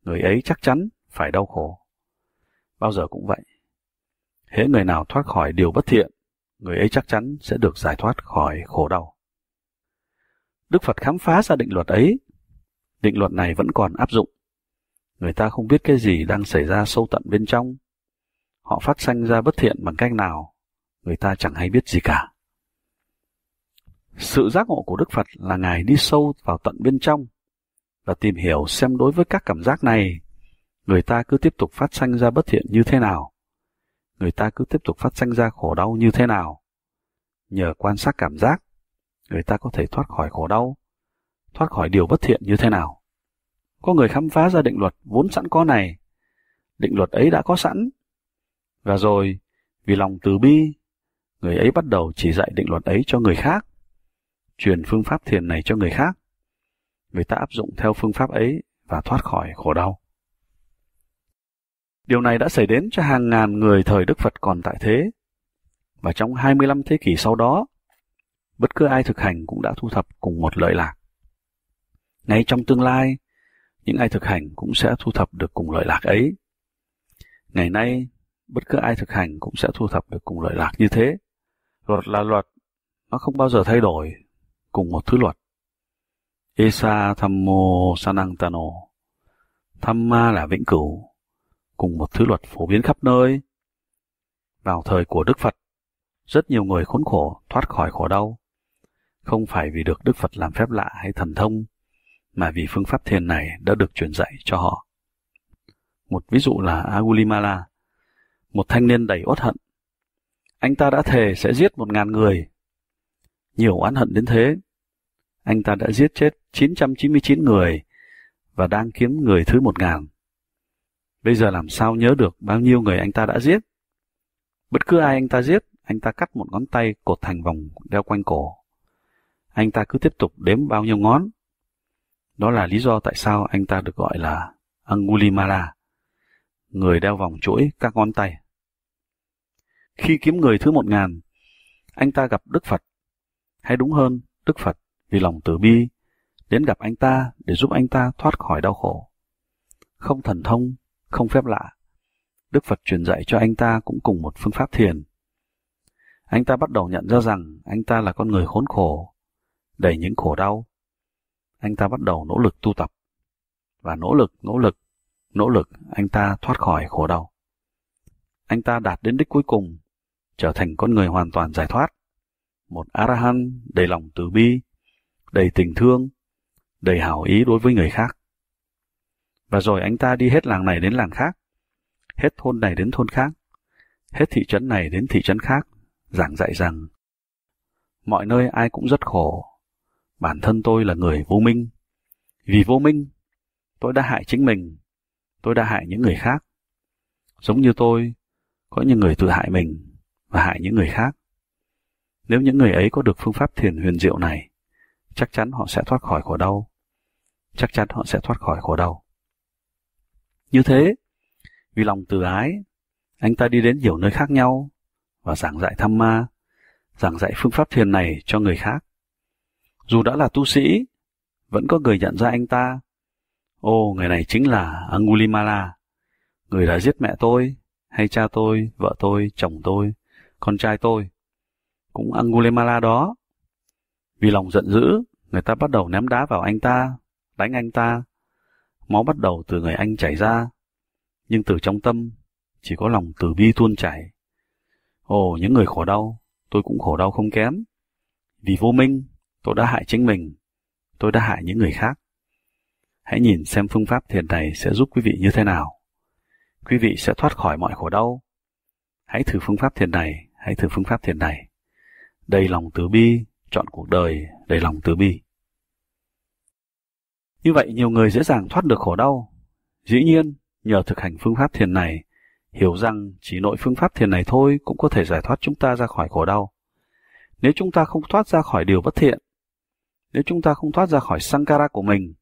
người ấy chắc chắn phải đau khổ. Bao giờ cũng vậy. Hễ người nào thoát khỏi điều bất thiện, người ấy chắc chắn sẽ được giải thoát khỏi khổ đau. Đức Phật khám phá ra định luật ấy. Định luật này vẫn còn áp dụng. Người ta không biết cái gì đang xảy ra sâu tận bên trong. Họ phát sanh ra bất thiện bằng cách nào, người ta chẳng hay biết gì cả. Sự giác ngộ của Đức Phật là Ngài đi sâu vào tận bên trong và tìm hiểu xem đối với các cảm giác này, người ta cứ tiếp tục phát sanh ra bất thiện như thế nào. Người ta cứ tiếp tục phát sanh ra khổ đau như thế nào. Nhờ quan sát cảm giác, người ta có thể thoát khỏi khổ đau, thoát khỏi điều bất thiện như thế nào. Có người khám phá ra định luật vốn sẵn có này. Định luật ấy đã có sẵn. Và rồi, vì lòng từ bi, người ấy bắt đầu chỉ dạy định luật ấy cho người khác, truyền phương pháp thiền này cho người khác. Người ta áp dụng theo phương pháp ấy và thoát khỏi khổ đau. Điều này đã xảy đến cho hàng ngàn người thời Đức Phật còn tại thế. Và trong 25 thế kỷ sau đó, bất cứ ai thực hành cũng đã thu thập cùng một lợi lạc. Ngay trong tương lai, những ai thực hành cũng sẽ thu thập được cùng lợi lạc ấy. Ngày nay, bất cứ ai thực hành cũng sẽ thu thập được cùng lợi lạc như thế. Luật là luật, nó không bao giờ thay đổi, cùng một thứ luật. Esa Thammo Sanantano Thamma là vĩnh cửu, cùng một thứ luật phổ biến khắp nơi. Vào thời của Đức Phật, rất nhiều người khốn khổ thoát khỏi khổ đau. Không phải vì được Đức Phật làm phép lạ hay thần thông, mà vì phương pháp thiền này đã được truyền dạy cho họ. Một ví dụ là Agulimala, một thanh niên đầy uất hận. Anh ta đã thề sẽ giết một ngàn người. Nhiều oán hận đến thế. Anh ta đã giết chết 999 người và đang kiếm người thứ một ngàn. Bây giờ làm sao nhớ được bao nhiêu người anh ta đã giết? Bất cứ ai anh ta giết, anh ta cắt một ngón tay cột thành vòng đeo quanh cổ. Anh ta cứ tiếp tục đếm bao nhiêu ngón. Đó là lý do tại sao anh ta được gọi là Angulimala, người đeo vòng chuỗi các ngón tay. Khi kiếm người thứ một ngàn, anh ta gặp Đức Phật, hay đúng hơn, Đức Phật vì lòng từ bi, đến gặp anh ta để giúp anh ta thoát khỏi đau khổ. Không thần thông, không phép lạ, Đức Phật truyền dạy cho anh ta cũng cùng một phương pháp thiền. Anh ta bắt đầu nhận ra rằng anh ta là con người khốn khổ, đầy những khổ đau. Anh ta bắt đầu nỗ lực tu tập. Và nỗ lực, nỗ lực, nỗ lực anh ta thoát khỏi khổ đau. Anh ta đạt đến đích cuối cùng, trở thành con người hoàn toàn giải thoát. Một arahant đầy lòng từ bi, đầy tình thương, đầy hảo ý đối với người khác. Và rồi anh ta đi hết làng này đến làng khác, hết thôn này đến thôn khác, hết thị trấn này đến thị trấn khác, giảng dạy rằng mọi nơi ai cũng rất khổ. Bản thân tôi là người vô minh. Vì vô minh, tôi đã hại chính mình, tôi đã hại những người khác. Giống như tôi, có những người tự hại mình và hại những người khác. Nếu những người ấy có được phương pháp thiền huyền diệu này, chắc chắn họ sẽ thoát khỏi khổ đau. Chắc chắn họ sẽ thoát khỏi khổ đau. Như thế, vì lòng từ ái, anh ta đi đến nhiều nơi khác nhau và giảng dạy thăm ma, giảng dạy phương pháp thiền này cho người khác. Dù đã là tu sĩ, vẫn có người nhận ra anh ta. Ô, người này chính là Angulimala, người đã giết mẹ tôi, hay cha tôi, vợ tôi, chồng tôi, con trai tôi. Cũng Angulimala đó. Vì lòng giận dữ, người ta bắt đầu ném đá vào anh ta, đánh anh ta. Máu bắt đầu từ người anh chảy ra, nhưng từ trong tâm chỉ có lòng từ bi tuôn chảy. Ồ, những người khổ đau, tôi cũng khổ đau không kém. Vì vô minh, tôi đã hại chính mình, tôi đã hại những người khác. Hãy nhìn xem phương pháp thiền này sẽ giúp quý vị như thế nào. Quý vị sẽ thoát khỏi mọi khổ đau. Hãy thử phương pháp thiền này, hãy thử phương pháp thiền này. Đầy lòng từ bi, chọn cuộc đời đầy lòng từ bi. Như vậy nhiều người dễ dàng thoát được khổ đau. Dĩ nhiên, nhờ thực hành phương pháp thiền này, hiểu rằng chỉ nội phương pháp thiền này thôi cũng có thể giải thoát chúng ta ra khỏi khổ đau. Nếu chúng ta không thoát ra khỏi điều bất thiện, nếu chúng ta không thoát ra khỏi sankara của mình,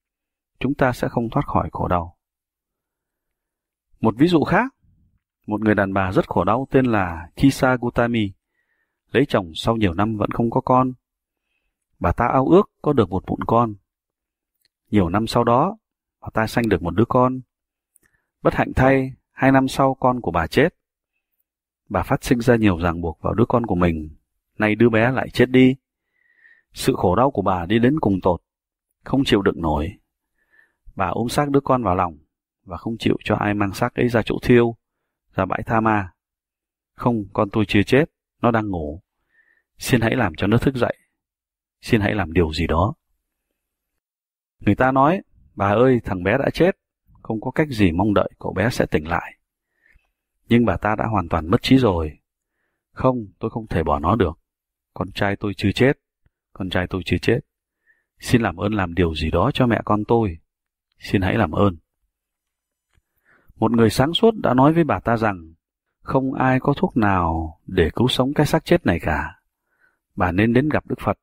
chúng ta sẽ không thoát khỏi khổ đau. Một ví dụ khác, một người đàn bà rất khổ đau tên là Kisa Gutami, lấy chồng sau nhiều năm vẫn không có con. Bà ta ao ước có được một mụn con. Nhiều năm sau đó, bà ta sanh được một đứa con. Bất hạnh thay, hai năm sau con của bà chết. Bà phát sinh ra nhiều ràng buộc vào đứa con của mình, nay đứa bé lại chết đi. Sự khổ đau của bà đi đến cùng tột, không chịu đựng nổi. Bà ôm xác đứa con vào lòng và không chịu cho ai mang xác ấy ra chỗ thiêu, ra bãi tha ma. Không, con tôi chưa chết, nó đang ngủ. Xin hãy làm cho nó thức dậy. Xin hãy làm điều gì đó. Người ta nói, bà ơi, thằng bé đã chết, không có cách gì mong đợi cậu bé sẽ tỉnh lại. Nhưng bà ta đã hoàn toàn mất trí rồi. Không, tôi không thể bỏ nó được. Con trai tôi chưa chết. Con trai tôi chưa chết. Xin làm ơn làm điều gì đó cho mẹ con tôi. Xin hãy làm ơn. Một người sáng suốt đã nói với bà ta rằng không ai có thuốc nào để cứu sống cái xác chết này cả. Bà nên đến gặp Đức Phật.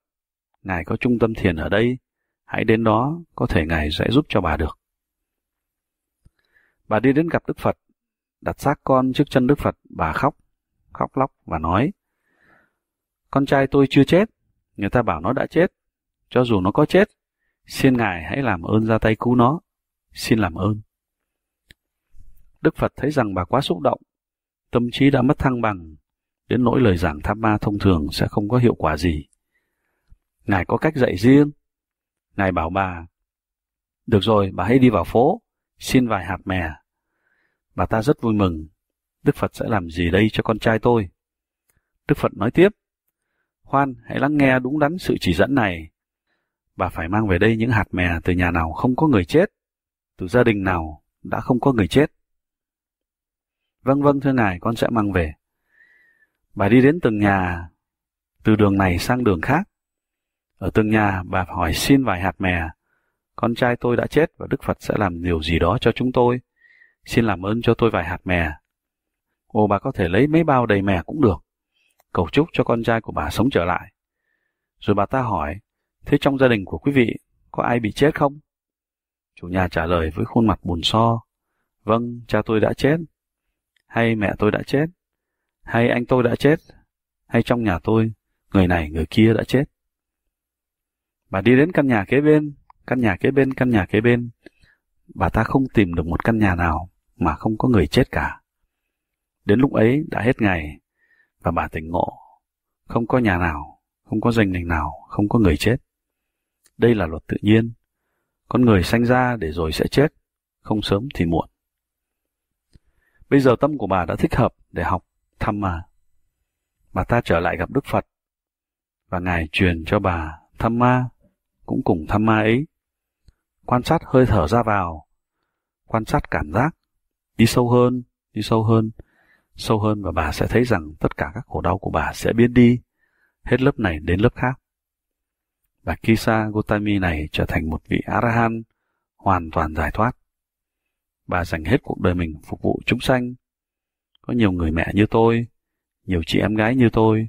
Ngài có trung tâm thiền ở đây. Hãy đến đó, có thể Ngài sẽ giúp cho bà được. Bà đi đến gặp Đức Phật, đặt xác con trước chân Đức Phật, bà khóc, khóc lóc và nói, Con trai tôi chưa chết, người ta bảo nó đã chết, cho dù nó có chết, xin Ngài hãy làm ơn ra tay cứu nó, xin làm ơn. Đức Phật thấy rằng bà quá xúc động, tâm trí đã mất thăng bằng, đến nỗi lời giảng tham ma thông thường sẽ không có hiệu quả gì. Ngài có cách dạy riêng. Ngài bảo bà, được rồi, bà hãy đi vào phố, xin vài hạt mè. Bà ta rất vui mừng, Đức Phật sẽ làm gì đây cho con trai tôi? Đức Phật nói tiếp, Khoan, hãy lắng nghe đúng đắn sự chỉ dẫn này. Bà phải mang về đây những hạt mè từ nhà nào không có người chết, từ gia đình nào đã không có người chết. Vâng vâng thưa ngài, con sẽ mang về. Bà đi đến từng nhà, từ đường này sang đường khác. Ở từng nhà, bà hỏi xin vài hạt mè. Con trai tôi đã chết và Đức Phật sẽ làm điều gì đó cho chúng tôi. Xin làm ơn cho tôi vài hạt mè. Ồ, bà có thể lấy mấy bao đầy mè cũng được. Cầu chúc cho con trai của bà sống trở lại. Rồi bà ta hỏi, thế trong gia đình của quý vị có ai bị chết không? Chủ nhà trả lời với khuôn mặt buồn so. Vâng, cha tôi đã chết. Hay mẹ tôi đã chết. Hay anh tôi đã chết. Hay trong nhà tôi, người này người kia đã chết. Bà đi đến căn nhà kế bên, căn nhà kế bên, căn nhà kế bên. Bà ta không tìm được một căn nhà nào mà không có người chết cả. Đến lúc ấy đã hết ngày, và bà tỉnh ngộ. Không có nhà nào, không có danh đình nào, không có người chết. Đây là luật tự nhiên. Con người sanh ra để rồi sẽ chết, không sớm thì muộn. Bây giờ tâm của bà đã thích hợp để học thăm mà. Bà ta trở lại gặp Đức Phật, và Ngài truyền cho bà thăm ma, cũng cùng thăm ma ấy. Quan sát hơi thở ra vào, quan sát cảm giác, đi sâu hơn, đi sâu hơn, sâu hơn và bà sẽ thấy rằng tất cả các khổ đau của bà sẽ biến đi, hết lớp này đến lớp khác. Bà Kisa Gotami này trở thành một vị Arahan hoàn toàn giải thoát. Bà dành hết cuộc đời mình phục vụ chúng sanh. Có nhiều người mẹ như tôi, nhiều chị em gái như tôi.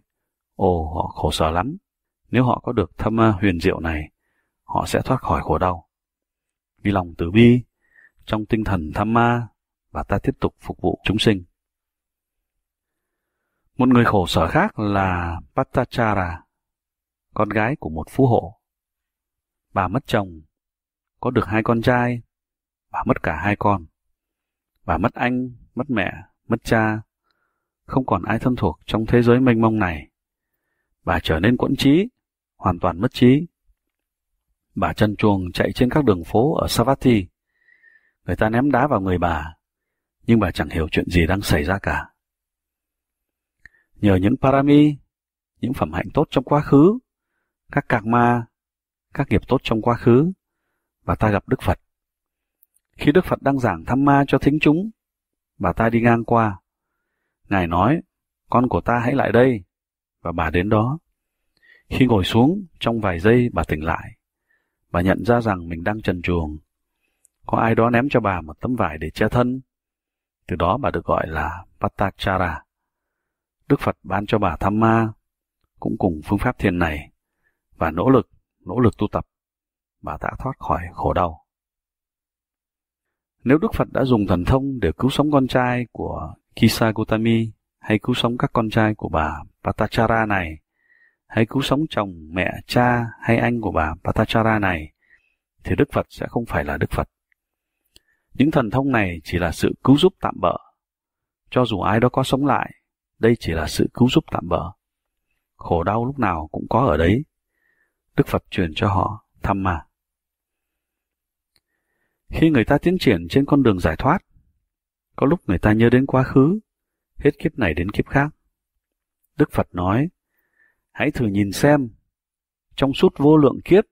Ồ, họ khổ sở lắm. Nếu họ có được thâm huyền diệu này, họ sẽ thoát khỏi khổ đau. Vì lòng từ bi, trong tinh thần tham ma, và ta tiếp tục phục vụ chúng sinh. Một người khổ sở khác là Patachara, con gái của một phú hộ. Bà mất chồng, có được hai con trai, bà mất cả hai con. Bà mất anh, mất mẹ, mất cha, không còn ai thân thuộc trong thế giới mênh mông này. Bà trở nên quẫn trí, hoàn toàn mất trí. Bà chân chuồng chạy trên các đường phố ở Savatthi. Người ta ném đá vào người bà, nhưng bà chẳng hiểu chuyện gì đang xảy ra cả. Nhờ những parami, những phẩm hạnh tốt trong quá khứ, các karma, các nghiệp tốt trong quá khứ, bà ta gặp Đức Phật. Khi Đức Phật đang giảng thăm ma cho thính chúng, bà ta đi ngang qua. Ngài nói, con của ta hãy lại đây, và bà đến đó. Khi ngồi xuống, trong vài giây bà tỉnh lại. Bà nhận ra rằng mình đang trần truồng. Có ai đó ném cho bà một tấm vải để che thân. Từ đó bà được gọi là Patachara. Đức Phật ban cho bà tham ma, cũng cùng phương pháp thiền này, và nỗ lực, nỗ lực tu tập, bà đã thoát khỏi khổ đau. Nếu Đức Phật đã dùng thần thông để cứu sống con trai của Kisa Gotami, hay cứu sống các con trai của bà Patachara này, hay cứu sống chồng, mẹ, cha hay anh của bà Patachara này, thì Đức Phật sẽ không phải là Đức Phật. Những thần thông này chỉ là sự cứu giúp tạm bỡ. Cho dù ai đó có sống lại, đây chỉ là sự cứu giúp tạm bỡ. Khổ đau lúc nào cũng có ở đấy. Đức Phật truyền cho họ thăm mà. Khi người ta tiến triển trên con đường giải thoát, có lúc người ta nhớ đến quá khứ, hết kiếp này đến kiếp khác. Đức Phật nói, hãy thử nhìn xem, trong suốt vô lượng kiếp,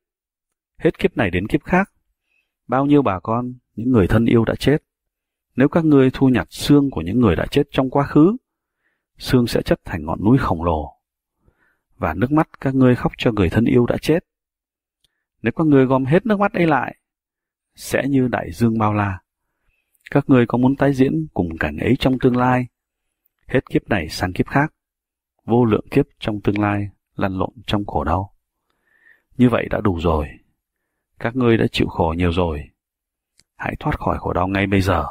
hết kiếp này đến kiếp khác, bao nhiêu bà con, những người thân yêu đã chết. Nếu các ngươi thu nhặt xương của những người đã chết trong quá khứ, xương sẽ chất thành ngọn núi khổng lồ. Và nước mắt các ngươi khóc cho người thân yêu đã chết. Nếu các ngươi gom hết nước mắt ấy lại, sẽ như đại dương bao la. Các ngươi có muốn tái diễn cùng cảnh ấy trong tương lai, hết kiếp này sang kiếp khác, vô lượng kiếp trong tương lai lăn lộn trong khổ đau. Như vậy đã đủ rồi. Các ngươi đã chịu khổ nhiều rồi. Hãy thoát khỏi khổ đau ngay bây giờ.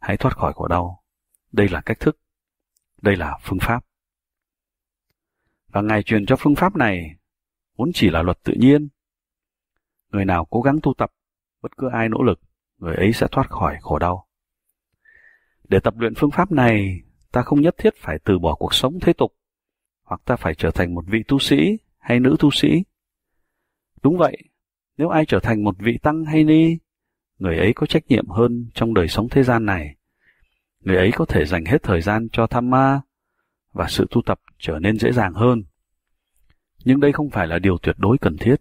Hãy thoát khỏi khổ đau. Đây là cách thức đây là phương pháp. Và Ngài truyền cho phương pháp này vốn chỉ là luật tự nhiên. Người nào cố gắng tu tập, bất cứ ai nỗ lực, người ấy sẽ thoát khỏi khổ đau. Để tập luyện phương pháp này, ta không nhất thiết phải từ bỏ cuộc sống thế tục, hoặc ta phải trở thành một vị tu sĩ hay nữ tu sĩ. Đúng vậy, nếu ai trở thành một vị tăng hay ni, người ấy có trách nhiệm hơn trong đời sống thế gian này. Người ấy có thể dành hết thời gian cho tham ma và sự tu tập trở nên dễ dàng hơn. Nhưng đây không phải là điều tuyệt đối cần thiết.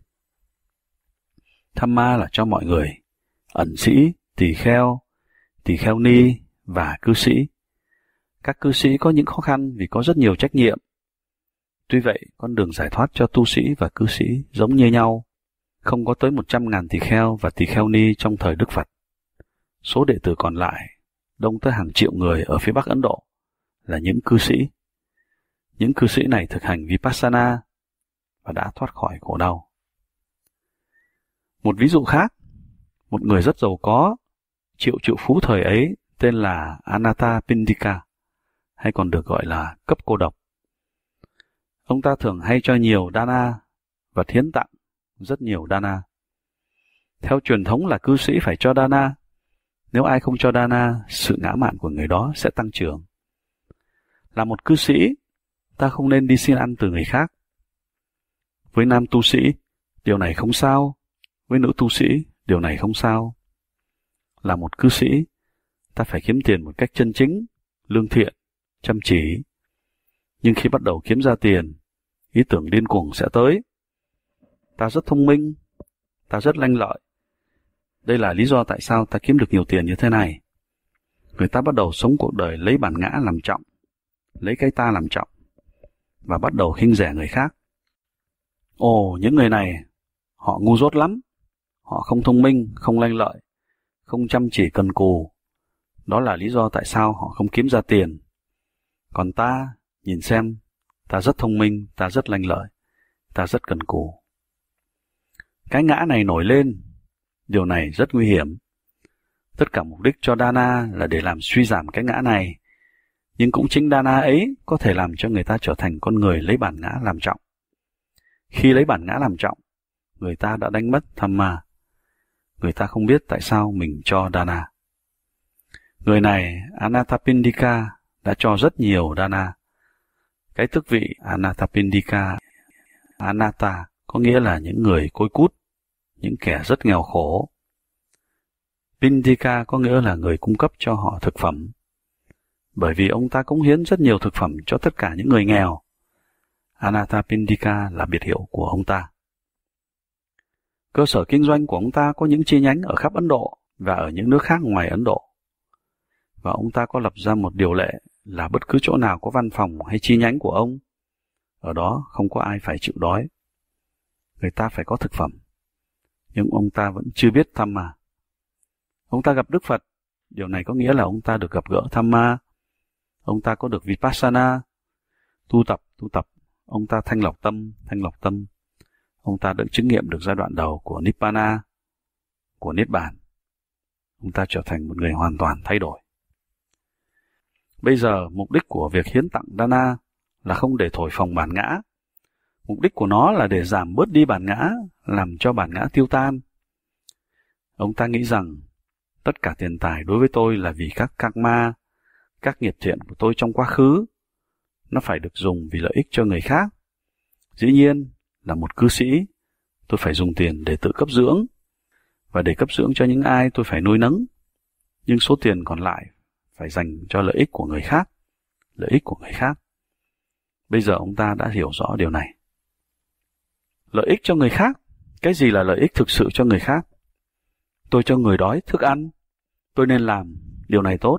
Tham ma là cho mọi người, ẩn sĩ, tỳ kheo, tỳ kheo ni và cư sĩ. Các cư sĩ có những khó khăn vì có rất nhiều trách nhiệm. Tuy vậy, con đường giải thoát cho tu sĩ và cư sĩ giống như nhau. Không có tới một trăm ngàn tỳ kheo và tỳ kheo ni trong thời Đức Phật. Số đệ tử còn lại, đông tới hàng triệu người ở phía Bắc Ấn Độ, là những cư sĩ. Những cư sĩ này thực hành Vipassana và đã thoát khỏi khổ đau. Một ví dụ khác, một người rất giàu có, triệu triệu phú thời ấy tên là Anatta Pindika, hay còn được gọi là cấp cô độc. Ông ta thường hay cho nhiều dana và thiến tặng rất nhiều dana. Theo truyền thống là cư sĩ phải cho dana. Nếu ai không cho dana, sự ngã mạn của người đó sẽ tăng trưởng. Là một cư sĩ, ta không nên đi xin ăn từ người khác. Với nam tu sĩ, điều này không sao. Với nữ tu sĩ, điều này không sao. Là một cư sĩ, ta phải kiếm tiền một cách chân chính, lương thiện, chăm chỉ. Nhưng khi bắt đầu kiếm ra tiền, ý tưởng điên cuồng sẽ tới. Ta rất thông minh, ta rất lanh lợi. Đây là lý do tại sao ta kiếm được nhiều tiền như thế này. Người ta bắt đầu sống cuộc đời lấy bản ngã làm trọng, lấy cái ta làm trọng, và bắt đầu khinh rẻ người khác. Ồ, những người này, họ ngu dốt lắm. Họ không thông minh, không lanh lợi, không chăm chỉ cần cù. Đó là lý do tại sao họ không kiếm ra tiền. Còn ta, nhìn xem, ta rất thông minh, ta rất lanh lợi, ta rất cần cù. Cái ngã này nổi lên, điều này rất nguy hiểm. Tất cả mục đích cho Dana là để làm suy giảm cái ngã này, nhưng cũng chính Dana ấy có thể làm cho người ta trở thành con người lấy bản ngã làm trọng. Khi lấy bản ngã làm trọng, người ta đã đánh mất tham ma. Người ta không biết tại sao mình cho Dana. Người này, Anathapindika, đã cho rất nhiều Dana. Cái tước vị Anathapindika, Anata, có nghĩa là những người côi cút, những kẻ rất nghèo khổ. Pindika có nghĩa là người cung cấp cho họ thực phẩm. Bởi vì ông ta cống hiến rất nhiều thực phẩm cho tất cả những người nghèo. Anathapindika là biệt hiệu của ông ta. Cơ sở kinh doanh của ông ta có những chi nhánh ở khắp Ấn Độ và ở những nước khác ngoài Ấn Độ. Và ông ta có lập ra một điều lệ là bất cứ chỗ nào có văn phòng hay chi nhánh của ông, ở đó không có ai phải chịu đói. Người ta phải có thực phẩm. Nhưng ông ta vẫn chưa biết tham mà. Ông ta gặp Đức Phật, điều này có nghĩa là ông ta được gặp gỡ tham ma. Ông ta có được Vipassana, tu tập, tu tập. Ông ta thanh lọc tâm, thanh lọc tâm. Ông ta đã chứng nghiệm được giai đoạn đầu của Nibbana, của Niết Bàn. Ông ta trở thành một người hoàn toàn thay đổi. Bây giờ, mục đích của việc hiến tặng Dana là không để thổi phồng bản ngã. Mục đích của nó là để giảm bớt đi bản ngã, làm cho bản ngã tiêu tan. Ông ta nghĩ rằng, tất cả tiền tài đối với tôi là vì các karma, các nghiệp thiện của tôi trong quá khứ. Nó phải được dùng vì lợi ích cho người khác. Dĩ nhiên, là một cư sĩ, tôi phải dùng tiền để tự cấp dưỡng, và để cấp dưỡng cho những ai tôi phải nuôi nấng. Nhưng số tiền còn lại phải dành cho lợi ích của người khác, lợi ích của người khác. Bây giờ ông ta đã hiểu rõ điều này. Lợi ích cho người khác, cái gì là lợi ích thực sự cho người khác? Tôi cho người đói thức ăn, tôi nên làm điều này tốt.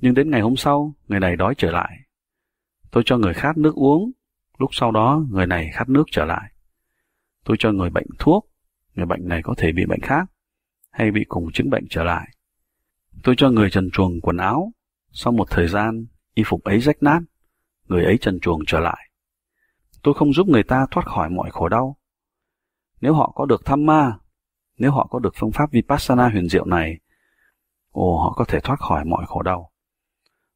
Nhưng đến ngày hôm sau, người này đói trở lại. Tôi cho người khác nước uống, lúc sau đó người này khát nước trở lại. Tôi cho người bệnh thuốc, người bệnh này có thể bị bệnh khác, hay bị cùng chứng bệnh trở lại. Tôi cho người trần chuồng quần áo, sau một thời gian, y phục ấy rách nát, người ấy trần chuồng trở lại. Tôi không giúp người ta thoát khỏi mọi khổ đau. Nếu họ có được tham ma, nếu họ có được phương pháp Vipassana huyền diệu này, ồ họ có thể thoát khỏi mọi khổ đau.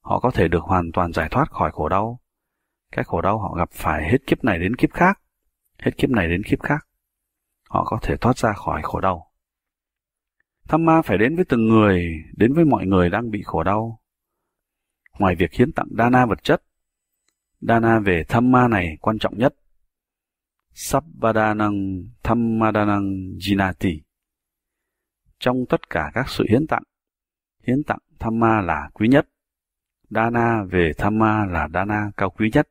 Họ có thể được hoàn toàn giải thoát khỏi khổ đau. Cái khổ đau họ gặp phải hết kiếp này đến kiếp khác, hết kiếp này đến kiếp khác. Họ có thể thoát ra khỏi khổ đau. Tham ma phải đến với từng người, đến với mọi người đang bị khổ đau. Ngoài việc hiến tặng dana vật chất, dana về tham ma này quan trọng nhất. Sabbadanang Thammadanang Jinati. Trong tất cả các sự hiến tặng, hiến tặng tham ma là quý nhất. Dana về tham ma là dana cao quý nhất.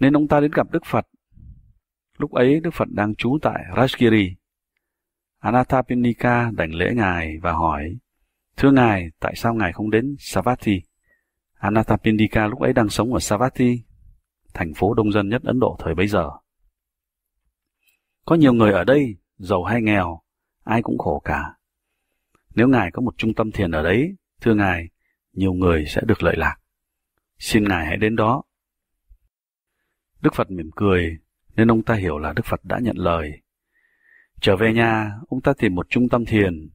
Nên ông ta đến gặp Đức Phật. Lúc ấy Đức Phật đang trú tại Rajgiri. Anathapinika đảnh lễ Ngài và hỏi, Thưa Ngài, tại sao Ngài không đến Savatthi? Anathapindika lúc ấy đang sống ở Savatthi, thành phố đông dân nhất Ấn Độ thời bấy giờ. Có nhiều người ở đây, giàu hay nghèo, ai cũng khổ cả. Nếu Ngài có một trung tâm thiền ở đấy, thưa Ngài, nhiều người sẽ được lợi lạc. Xin Ngài hãy đến đó. Đức Phật mỉm cười, nên ông ta hiểu là Đức Phật đã nhận lời. Trở về nhà, ông ta tìm một trung tâm thiền,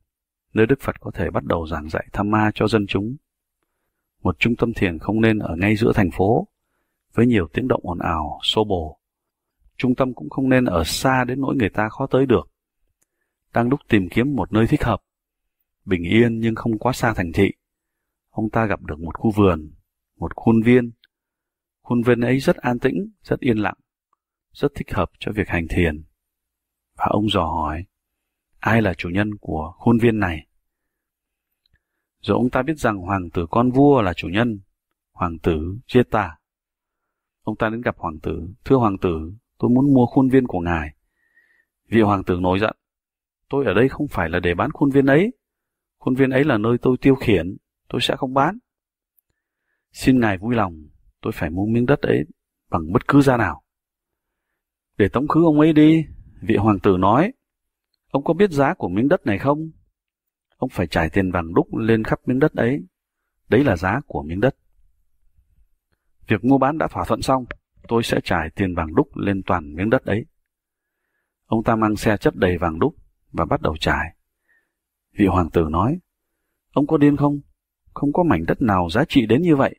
nơi Đức Phật có thể bắt đầu giảng dạy tham ma cho dân chúng. Một trung tâm thiền không nên ở ngay giữa thành phố, với nhiều tiếng động ồn ào, xô bồ. Trung tâm cũng không nên ở xa đến nỗi người ta khó tới được. Đang lúc tìm kiếm một nơi thích hợp, bình yên nhưng không quá xa thành thị, ông ta gặp được một khu vườn, một khuôn viên. Khuôn viên ấy rất an tĩnh, rất yên lặng, rất thích hợp cho việc hành thiền. Và ông dò hỏi, ai là chủ nhân của khuôn viên này? Rồi ông ta biết rằng hoàng tử con vua là chủ nhân, hoàng tử Jeta. Ông ta đến gặp hoàng tử, thưa hoàng tử, tôi muốn mua khuôn viên của ngài. Vị hoàng tử nổi giận, tôi ở đây không phải là để bán khuôn viên ấy. Khuôn viên ấy là nơi tôi tiêu khiển, tôi sẽ không bán. Xin ngài vui lòng, tôi phải mua miếng đất ấy bằng bất cứ giá nào. Để tống khứ ông ấy đi, vị hoàng tử nói. Ông có biết giá của miếng đất này không? Ông phải trải tiền vàng đúc lên khắp miếng đất ấy. Đấy là giá của miếng đất. Việc mua bán đã thỏa thuận xong, tôi sẽ trải tiền vàng đúc lên toàn miếng đất ấy. Ông ta mang xe chất đầy vàng đúc và bắt đầu trải. Vị hoàng tử nói, ông có điên không? Không có mảnh đất nào giá trị đến như vậy.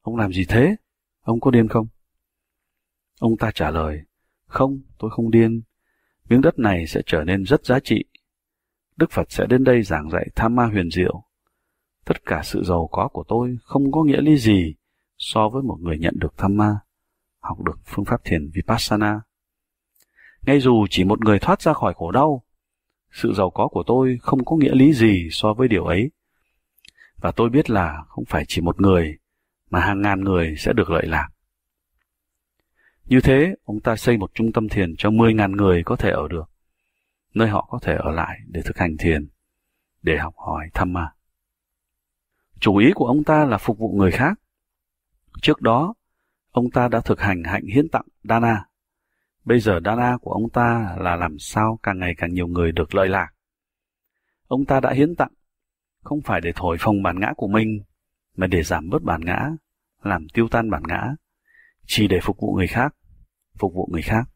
Ông làm gì thế? Ông có điên không? Ông ta trả lời, không, tôi không điên. Miếng đất này sẽ trở nên rất giá trị. Đức Phật sẽ đến đây giảng dạy tham ma huyền diệu. Tất cả sự giàu có của tôi không có nghĩa lý gì so với một người nhận được tham ma, học được phương pháp thiền Vipassana. Ngay dù chỉ một người thoát ra khỏi khổ đau, sự giàu có của tôi không có nghĩa lý gì so với điều ấy. Và tôi biết là không phải chỉ một người, mà hàng ngàn người sẽ được lợi lạc. Như thế, ông ta xây một trung tâm thiền cho 10.000 người có thể ở được, nơi họ có thể ở lại để thực hành thiền, để học hỏi thăm ma. Chủ ý của ông ta là phục vụ người khác. Trước đó, ông ta đã thực hành hạnh hiến tặng Dana. Bây giờ Dana của ông ta là làm sao càng ngày càng nhiều người được lợi lạc. Ông ta đã hiến tặng, không phải để thổi phồng bản ngã của mình, mà để giảm bớt bản ngã, làm tiêu tan bản ngã, chỉ để phục vụ người khác phục vụ người khác.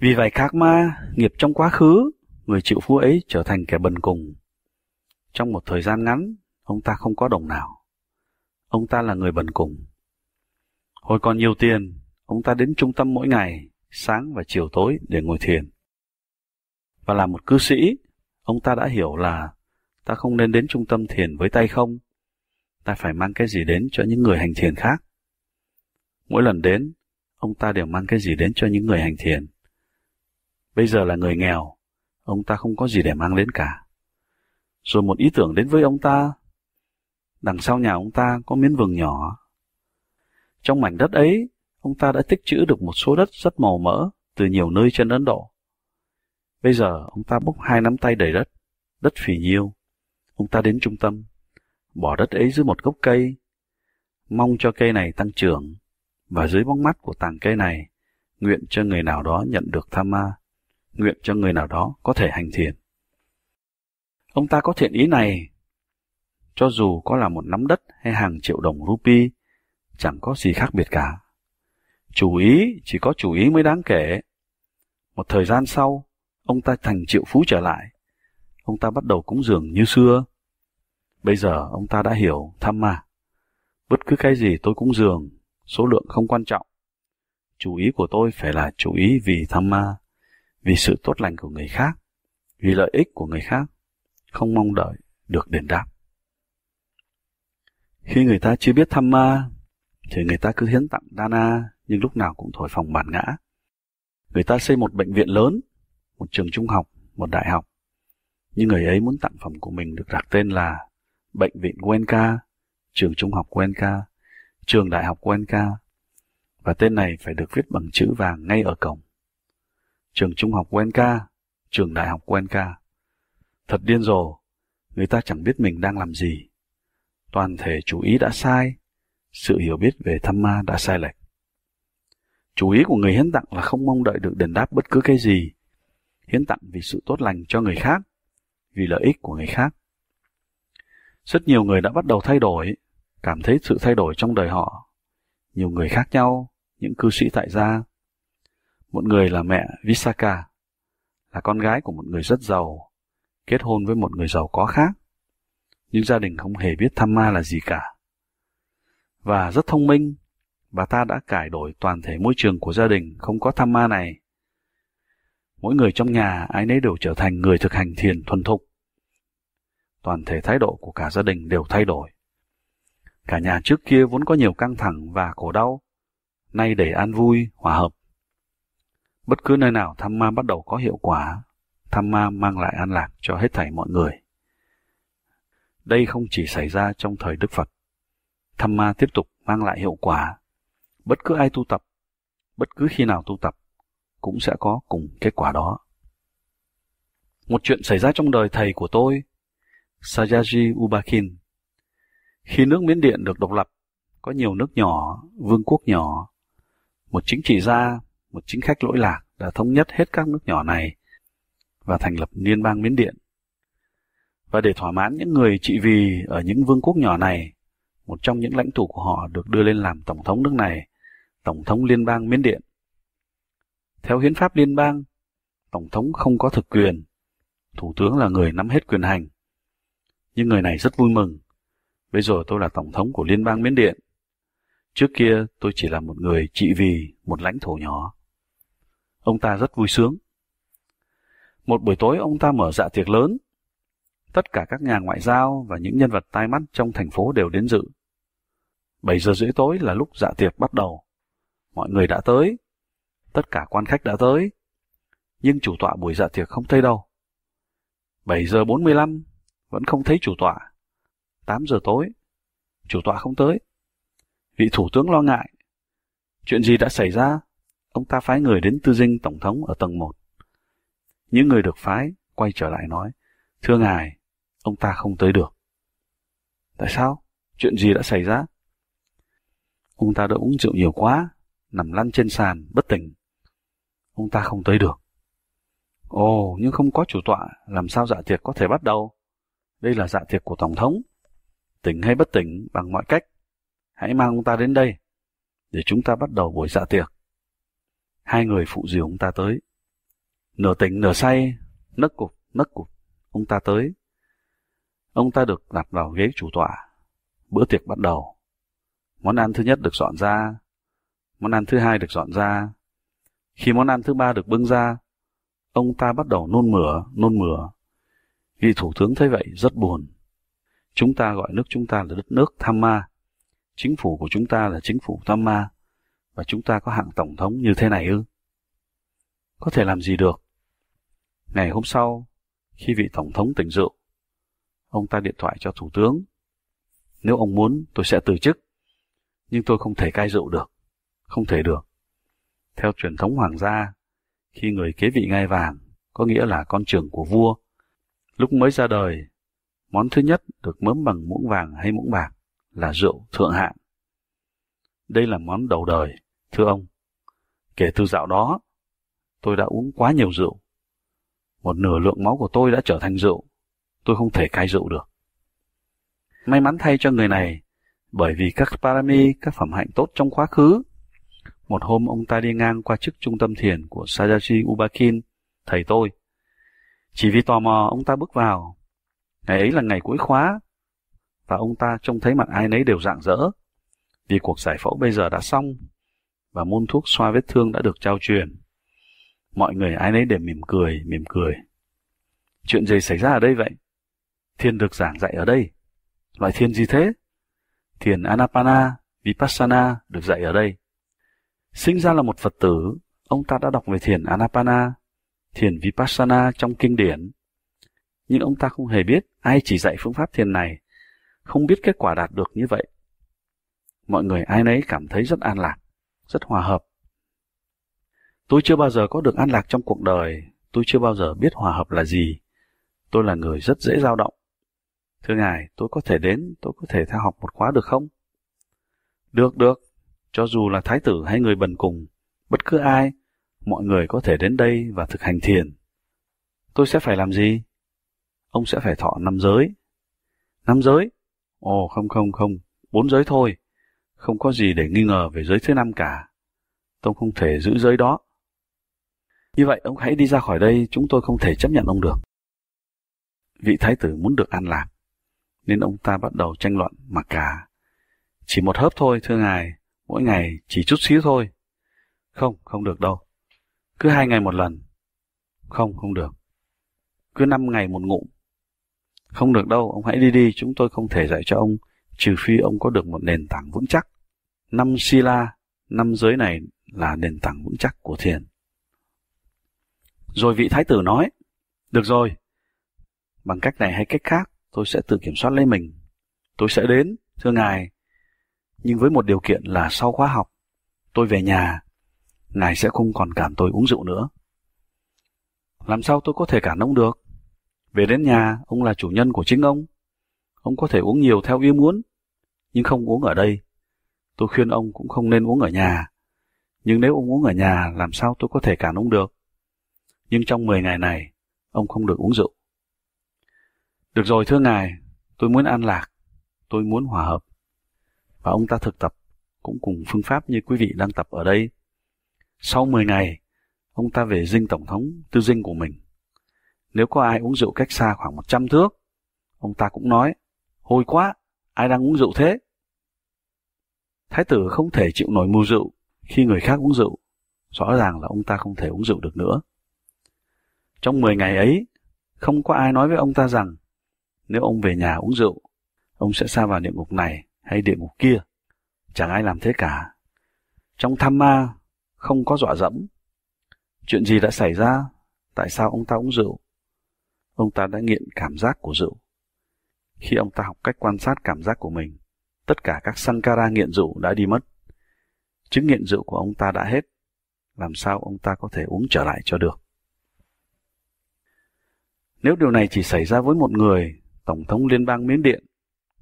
Vì vậy karma, nghiệp trong quá khứ, người chịu phú ấy trở thành kẻ bần cùng. Trong một thời gian ngắn, ông ta không có đồng nào. Ông ta là người bần cùng. Hồi còn nhiều tiền, ông ta đến trung tâm mỗi ngày, sáng và chiều tối để ngồi thiền. Và là một cư sĩ, ông ta đã hiểu là ta không nên đến trung tâm thiền với tay không. Ta phải mang cái gì đến cho những người hành thiền khác. Mỗi lần đến, ông ta đều mang cái gì đến cho những người hành thiền. Bây giờ là người nghèo, ông ta không có gì để mang đến cả. Rồi một ý tưởng đến với ông ta. Đằng sau nhà ông ta có miếng vườn nhỏ. Trong mảnh đất ấy, ông ta đã tích trữ được một số đất rất màu mỡ từ nhiều nơi trên Ấn Độ. Bây giờ ông ta bốc hai nắm tay đầy đất, đất phì nhiêu. Ông ta đến trung tâm, bỏ đất ấy dưới một gốc cây, mong cho cây này tăng trưởng và dưới bóng mắt của tàng cây này, nguyện cho người nào đó nhận được tham ma, nguyện cho người nào đó có thể hành thiền. Ông ta có thiện ý này, cho dù có là một nắm đất hay hàng triệu đồng rupee, chẳng có gì khác biệt cả. Chủ ý chỉ có chủ ý mới đáng kể. Một thời gian sau, ông ta thành triệu phú trở lại. Ông ta bắt đầu cúng dường như xưa. Bây giờ ông ta đã hiểu tham ma. Bất cứ cái gì tôi cúng dường số lượng không quan trọng. Chủ ý của tôi phải là chủ ý vì tham ma, vì sự tốt lành của người khác, vì lợi ích của người khác, không mong đợi được đền đáp. Khi người ta chưa biết tham ma, thì người ta cứ hiến tặng Dana nhưng lúc nào cũng thổi phồng bản ngã. Người ta xây một bệnh viện lớn, một trường trung học, một đại học. Nhưng người ấy muốn tặng phẩm của mình được đặt tên là Bệnh viện Wenka, trường trung học Wenka, trường đại học Wenka. Và tên này phải được viết bằng chữ vàng ngay ở cổng. Trường trung học Wenka, trường đại học Wenka. Thật điên rồ, người ta chẳng biết mình đang làm gì. Toàn thể chú ý đã sai, sự hiểu biết về thăm ma đã sai lệch. chú ý của người hiến tặng là không mong đợi được đền đáp bất cứ cái gì. Hiến tặng vì sự tốt lành cho người khác, vì lợi ích của người khác. Rất nhiều người đã bắt đầu thay đổi, cảm thấy sự thay đổi trong đời họ. Nhiều người khác nhau, những cư sĩ tại gia. Một người là mẹ Visaka, là con gái của một người rất giàu, kết hôn với một người giàu có khác. Nhưng gia đình không hề biết tham ma là gì cả. Và rất thông minh, bà ta đã cải đổi toàn thể môi trường của gia đình không có tham ma này. Mỗi người trong nhà ai nấy đều trở thành người thực hành thiền thuần thục. Toàn thể thái độ của cả gia đình đều thay đổi. Cả nhà trước kia vốn có nhiều căng thẳng và khổ đau, nay để an vui, hòa hợp. Bất cứ nơi nào thăm ma bắt đầu có hiệu quả, thăm ma mang lại an lạc cho hết thảy mọi người. Đây không chỉ xảy ra trong thời Đức Phật. Thăm ma tiếp tục mang lại hiệu quả bất cứ ai tu tập, bất cứ khi nào tu tập, cũng sẽ có cùng kết quả đó. Một chuyện xảy ra trong đời thầy của tôi, Sayaji Ubakin. Khi nước Miến Điện được độc lập, có nhiều nước nhỏ, vương quốc nhỏ. Một chính trị gia, một chính khách lỗi lạc đã thống nhất hết các nước nhỏ này và thành lập Liên bang Miến Điện. Và để thỏa mãn những người trị vì ở những vương quốc nhỏ này, một trong những lãnh tụ của họ được đưa lên làm tổng thống nước này Tổng thống Liên bang Miến Điện. Theo hiến pháp liên bang, Tổng thống không có thực quyền, Thủ tướng là người nắm hết quyền hành. Nhưng người này rất vui mừng. Bây giờ tôi là Tổng thống của Liên bang Miến Điện. Trước kia tôi chỉ là một người trị vì một lãnh thổ nhỏ. Ông ta rất vui sướng. Một buổi tối ông ta mở dạ tiệc lớn. Tất cả các nhà ngoại giao và những nhân vật tai mắt trong thành phố đều đến dự. 7 giờ rưỡi tối là lúc dạ tiệc bắt đầu. Mọi người đã tới. Tất cả quan khách đã tới. Nhưng chủ tọa buổi dạ tiệc không thấy đâu. 7 giờ 45 vẫn không thấy chủ tọa. 8 giờ tối, chủ tọa không tới. Vị thủ tướng lo ngại. Chuyện gì đã xảy ra? Ông ta phái người đến tư dinh tổng thống ở tầng 1. Những người được phái quay trở lại nói, Thưa ngài, ông ta không tới được. Tại sao? Chuyện gì đã xảy ra? Ông ta đã uống rượu nhiều quá, nằm lăn trên sàn, bất tỉnh. Ông ta không tới được. Ồ, nhưng không có chủ tọa, làm sao dạ tiệc có thể bắt đầu? Đây là dạ tiệc của Tổng thống. Tỉnh hay bất tỉnh bằng mọi cách. Hãy mang ông ta đến đây, để chúng ta bắt đầu buổi dạ tiệc. Hai người phụ dìu ông ta tới. Nửa tỉnh nửa say, nấc cục, nấc cục, ông ta tới. Ông ta được đặt vào ghế chủ tọa. Bữa tiệc bắt đầu. Món ăn thứ nhất được dọn ra, Món ăn thứ hai được dọn ra. Khi món ăn thứ ba được bưng ra, ông ta bắt đầu nôn mửa, nôn mửa. Vị thủ tướng thấy vậy rất buồn. Chúng ta gọi nước chúng ta là đất nước tham ma. Chính phủ của chúng ta là chính phủ tham ma. Và chúng ta có hạng tổng thống như thế này ư? Có thể làm gì được? Ngày hôm sau, khi vị tổng thống tỉnh rượu, ông ta điện thoại cho thủ tướng. Nếu ông muốn, tôi sẽ từ chức. Nhưng tôi không thể cai rượu được. Không thể được. Theo truyền thống hoàng gia, khi người kế vị ngai vàng, có nghĩa là con trưởng của vua, lúc mới ra đời, món thứ nhất được mớm bằng muỗng vàng hay muỗng bạc là rượu thượng hạng. Đây là món đầu đời, thưa ông. Kể từ dạo đó, tôi đã uống quá nhiều rượu. Một nửa lượng máu của tôi đã trở thành rượu. Tôi không thể cai rượu được. May mắn thay cho người này, bởi vì các parami, các phẩm hạnh tốt trong quá khứ một hôm ông ta đi ngang qua chức trung tâm thiền của Sayaji Ubakin, thầy tôi. Chỉ vì tò mò ông ta bước vào. Ngày ấy là ngày cuối khóa, và ông ta trông thấy mặt ai nấy đều rạng rỡ, vì cuộc giải phẫu bây giờ đã xong, và môn thuốc xoa vết thương đã được trao truyền. Mọi người ai nấy đều mỉm cười, mỉm cười. Chuyện gì xảy ra ở đây vậy? thiền được giảng dạy ở đây. Loại thiền gì thế? thiền Anapana, Vipassana được dạy ở đây. Sinh ra là một Phật tử, ông ta đã đọc về thiền Anapana, thiền Vipassana trong kinh điển. Nhưng ông ta không hề biết ai chỉ dạy phương pháp thiền này, không biết kết quả đạt được như vậy. Mọi người ai nấy cảm thấy rất an lạc, rất hòa hợp. Tôi chưa bao giờ có được an lạc trong cuộc đời, tôi chưa bao giờ biết hòa hợp là gì. Tôi là người rất dễ dao động. Thưa Ngài, tôi có thể đến, tôi có thể theo học một khóa được không? Được, được. Cho dù là thái tử hay người bần cùng, bất cứ ai, mọi người có thể đến đây và thực hành thiền. Tôi sẽ phải làm gì? Ông sẽ phải thọ năm giới. Năm giới? Ồ, không không không, bốn giới thôi. Không có gì để nghi ngờ về giới thứ năm cả. Tôi không thể giữ giới đó. Như vậy ông hãy đi ra khỏi đây, chúng tôi không thể chấp nhận ông được. Vị thái tử muốn được an lạc, nên ông ta bắt đầu tranh luận mà cả. Chỉ một hớp thôi, thưa ngài, mỗi ngày chỉ chút xíu thôi. Không, không được đâu. Cứ hai ngày một lần. Không, không được. Cứ năm ngày một ngụm. Không được đâu, ông hãy đi đi, chúng tôi không thể dạy cho ông, trừ phi ông có được một nền tảng vững chắc. Năm sila, năm giới này là nền tảng vững chắc của thiền. Rồi vị thái tử nói, được rồi, bằng cách này hay cách khác, tôi sẽ tự kiểm soát lấy mình. Tôi sẽ đến, thưa ngài, nhưng với một điều kiện là sau khóa học, tôi về nhà, ngài sẽ không còn cản tôi uống rượu nữa. Làm sao tôi có thể cản ông được? Về đến nhà, ông là chủ nhân của chính ông. Ông có thể uống nhiều theo ý muốn, nhưng không uống ở đây. Tôi khuyên ông cũng không nên uống ở nhà. Nhưng nếu ông uống ở nhà, làm sao tôi có thể cản ông được? Nhưng trong 10 ngày này, ông không được uống rượu. Được rồi thưa ngài, tôi muốn an lạc, tôi muốn hòa hợp. Và ông ta thực tập cũng cùng phương pháp như quý vị đang tập ở đây. Sau 10 ngày, ông ta về dinh tổng thống tư dinh của mình. Nếu có ai uống rượu cách xa khoảng 100 thước, ông ta cũng nói, hôi quá, ai đang uống rượu thế? Thái tử không thể chịu nổi mưu rượu khi người khác uống rượu. Rõ ràng là ông ta không thể uống rượu được nữa. Trong 10 ngày ấy, không có ai nói với ông ta rằng nếu ông về nhà uống rượu, ông sẽ xa vào địa ngục này hay địa ngục kia. Chẳng ai làm thế cả. Trong tham ma, không có dọa dẫm. Chuyện gì đã xảy ra? Tại sao ông ta uống rượu? Ông ta đã nghiện cảm giác của rượu. Khi ông ta học cách quan sát cảm giác của mình, tất cả các sankara nghiện rượu đã đi mất. Chứng nghiện rượu của ông ta đã hết. Làm sao ông ta có thể uống trở lại cho được? Nếu điều này chỉ xảy ra với một người, Tổng thống Liên bang Miến Điện,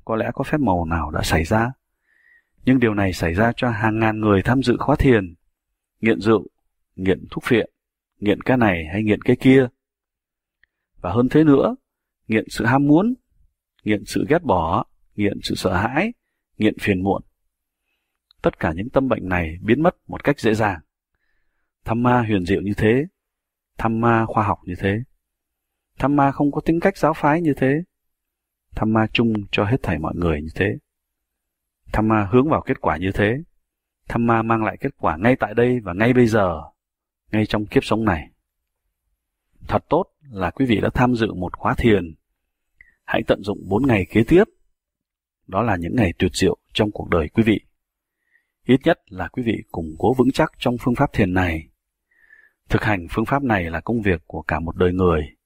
có lẽ có phép màu nào đã xảy ra. Nhưng điều này xảy ra cho hàng ngàn người tham dự khóa thiền, nghiện rượu, nghiện thuốc phiện, nghiện cái này hay nghiện cái kia. Và hơn thế nữa, nghiện sự ham muốn, nghiện sự ghét bỏ, nghiện sự sợ hãi, nghiện phiền muộn. Tất cả những tâm bệnh này biến mất một cách dễ dàng. Tham ma huyền diệu như thế, tham ma khoa học như thế. Tham ma không có tính cách giáo phái như thế. Tham ma chung cho hết thảy mọi người như thế. Tham ma hướng vào kết quả như thế. Tham ma mang lại kết quả ngay tại đây và ngay bây giờ, ngay trong kiếp sống này. Thật tốt là quý vị đã tham dự một khóa thiền. Hãy tận dụng 4 ngày kế tiếp. Đó là những ngày tuyệt diệu trong cuộc đời quý vị. Ít nhất là quý vị củng cố vững chắc trong phương pháp thiền này. Thực hành phương pháp này là công việc của cả một đời người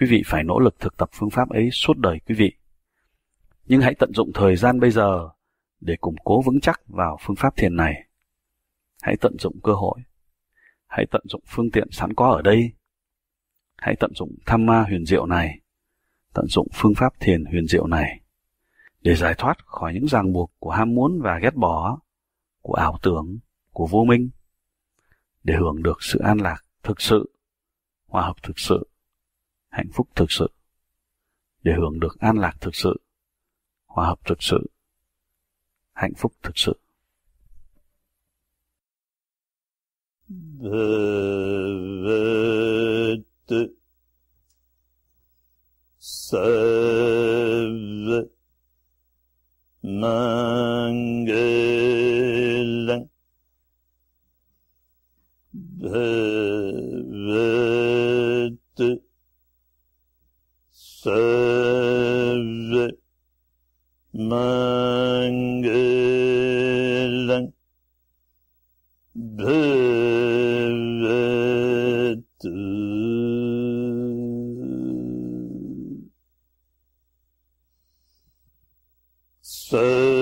Quý vị phải nỗ lực thực tập phương pháp ấy suốt đời quý vị. Nhưng hãy tận dụng thời gian bây giờ để củng cố vững chắc vào phương pháp thiền này. Hãy tận dụng cơ hội. Hãy tận dụng phương tiện sẵn có ở đây. Hãy tận dụng tham ma huyền diệu này. Tận dụng phương pháp thiền huyền diệu này để giải thoát khỏi những ràng buộc của ham muốn và ghét bỏ, của ảo tưởng, của vô minh, để hưởng được sự an lạc thực sự, hòa hợp thực sự hạnh phúc thực sự, để hưởng được an lạc thực sự, hòa hợp thực sự, hạnh phúc thực sự. yaptı. Sev mengelen devetti sev mengelen devetti Sir.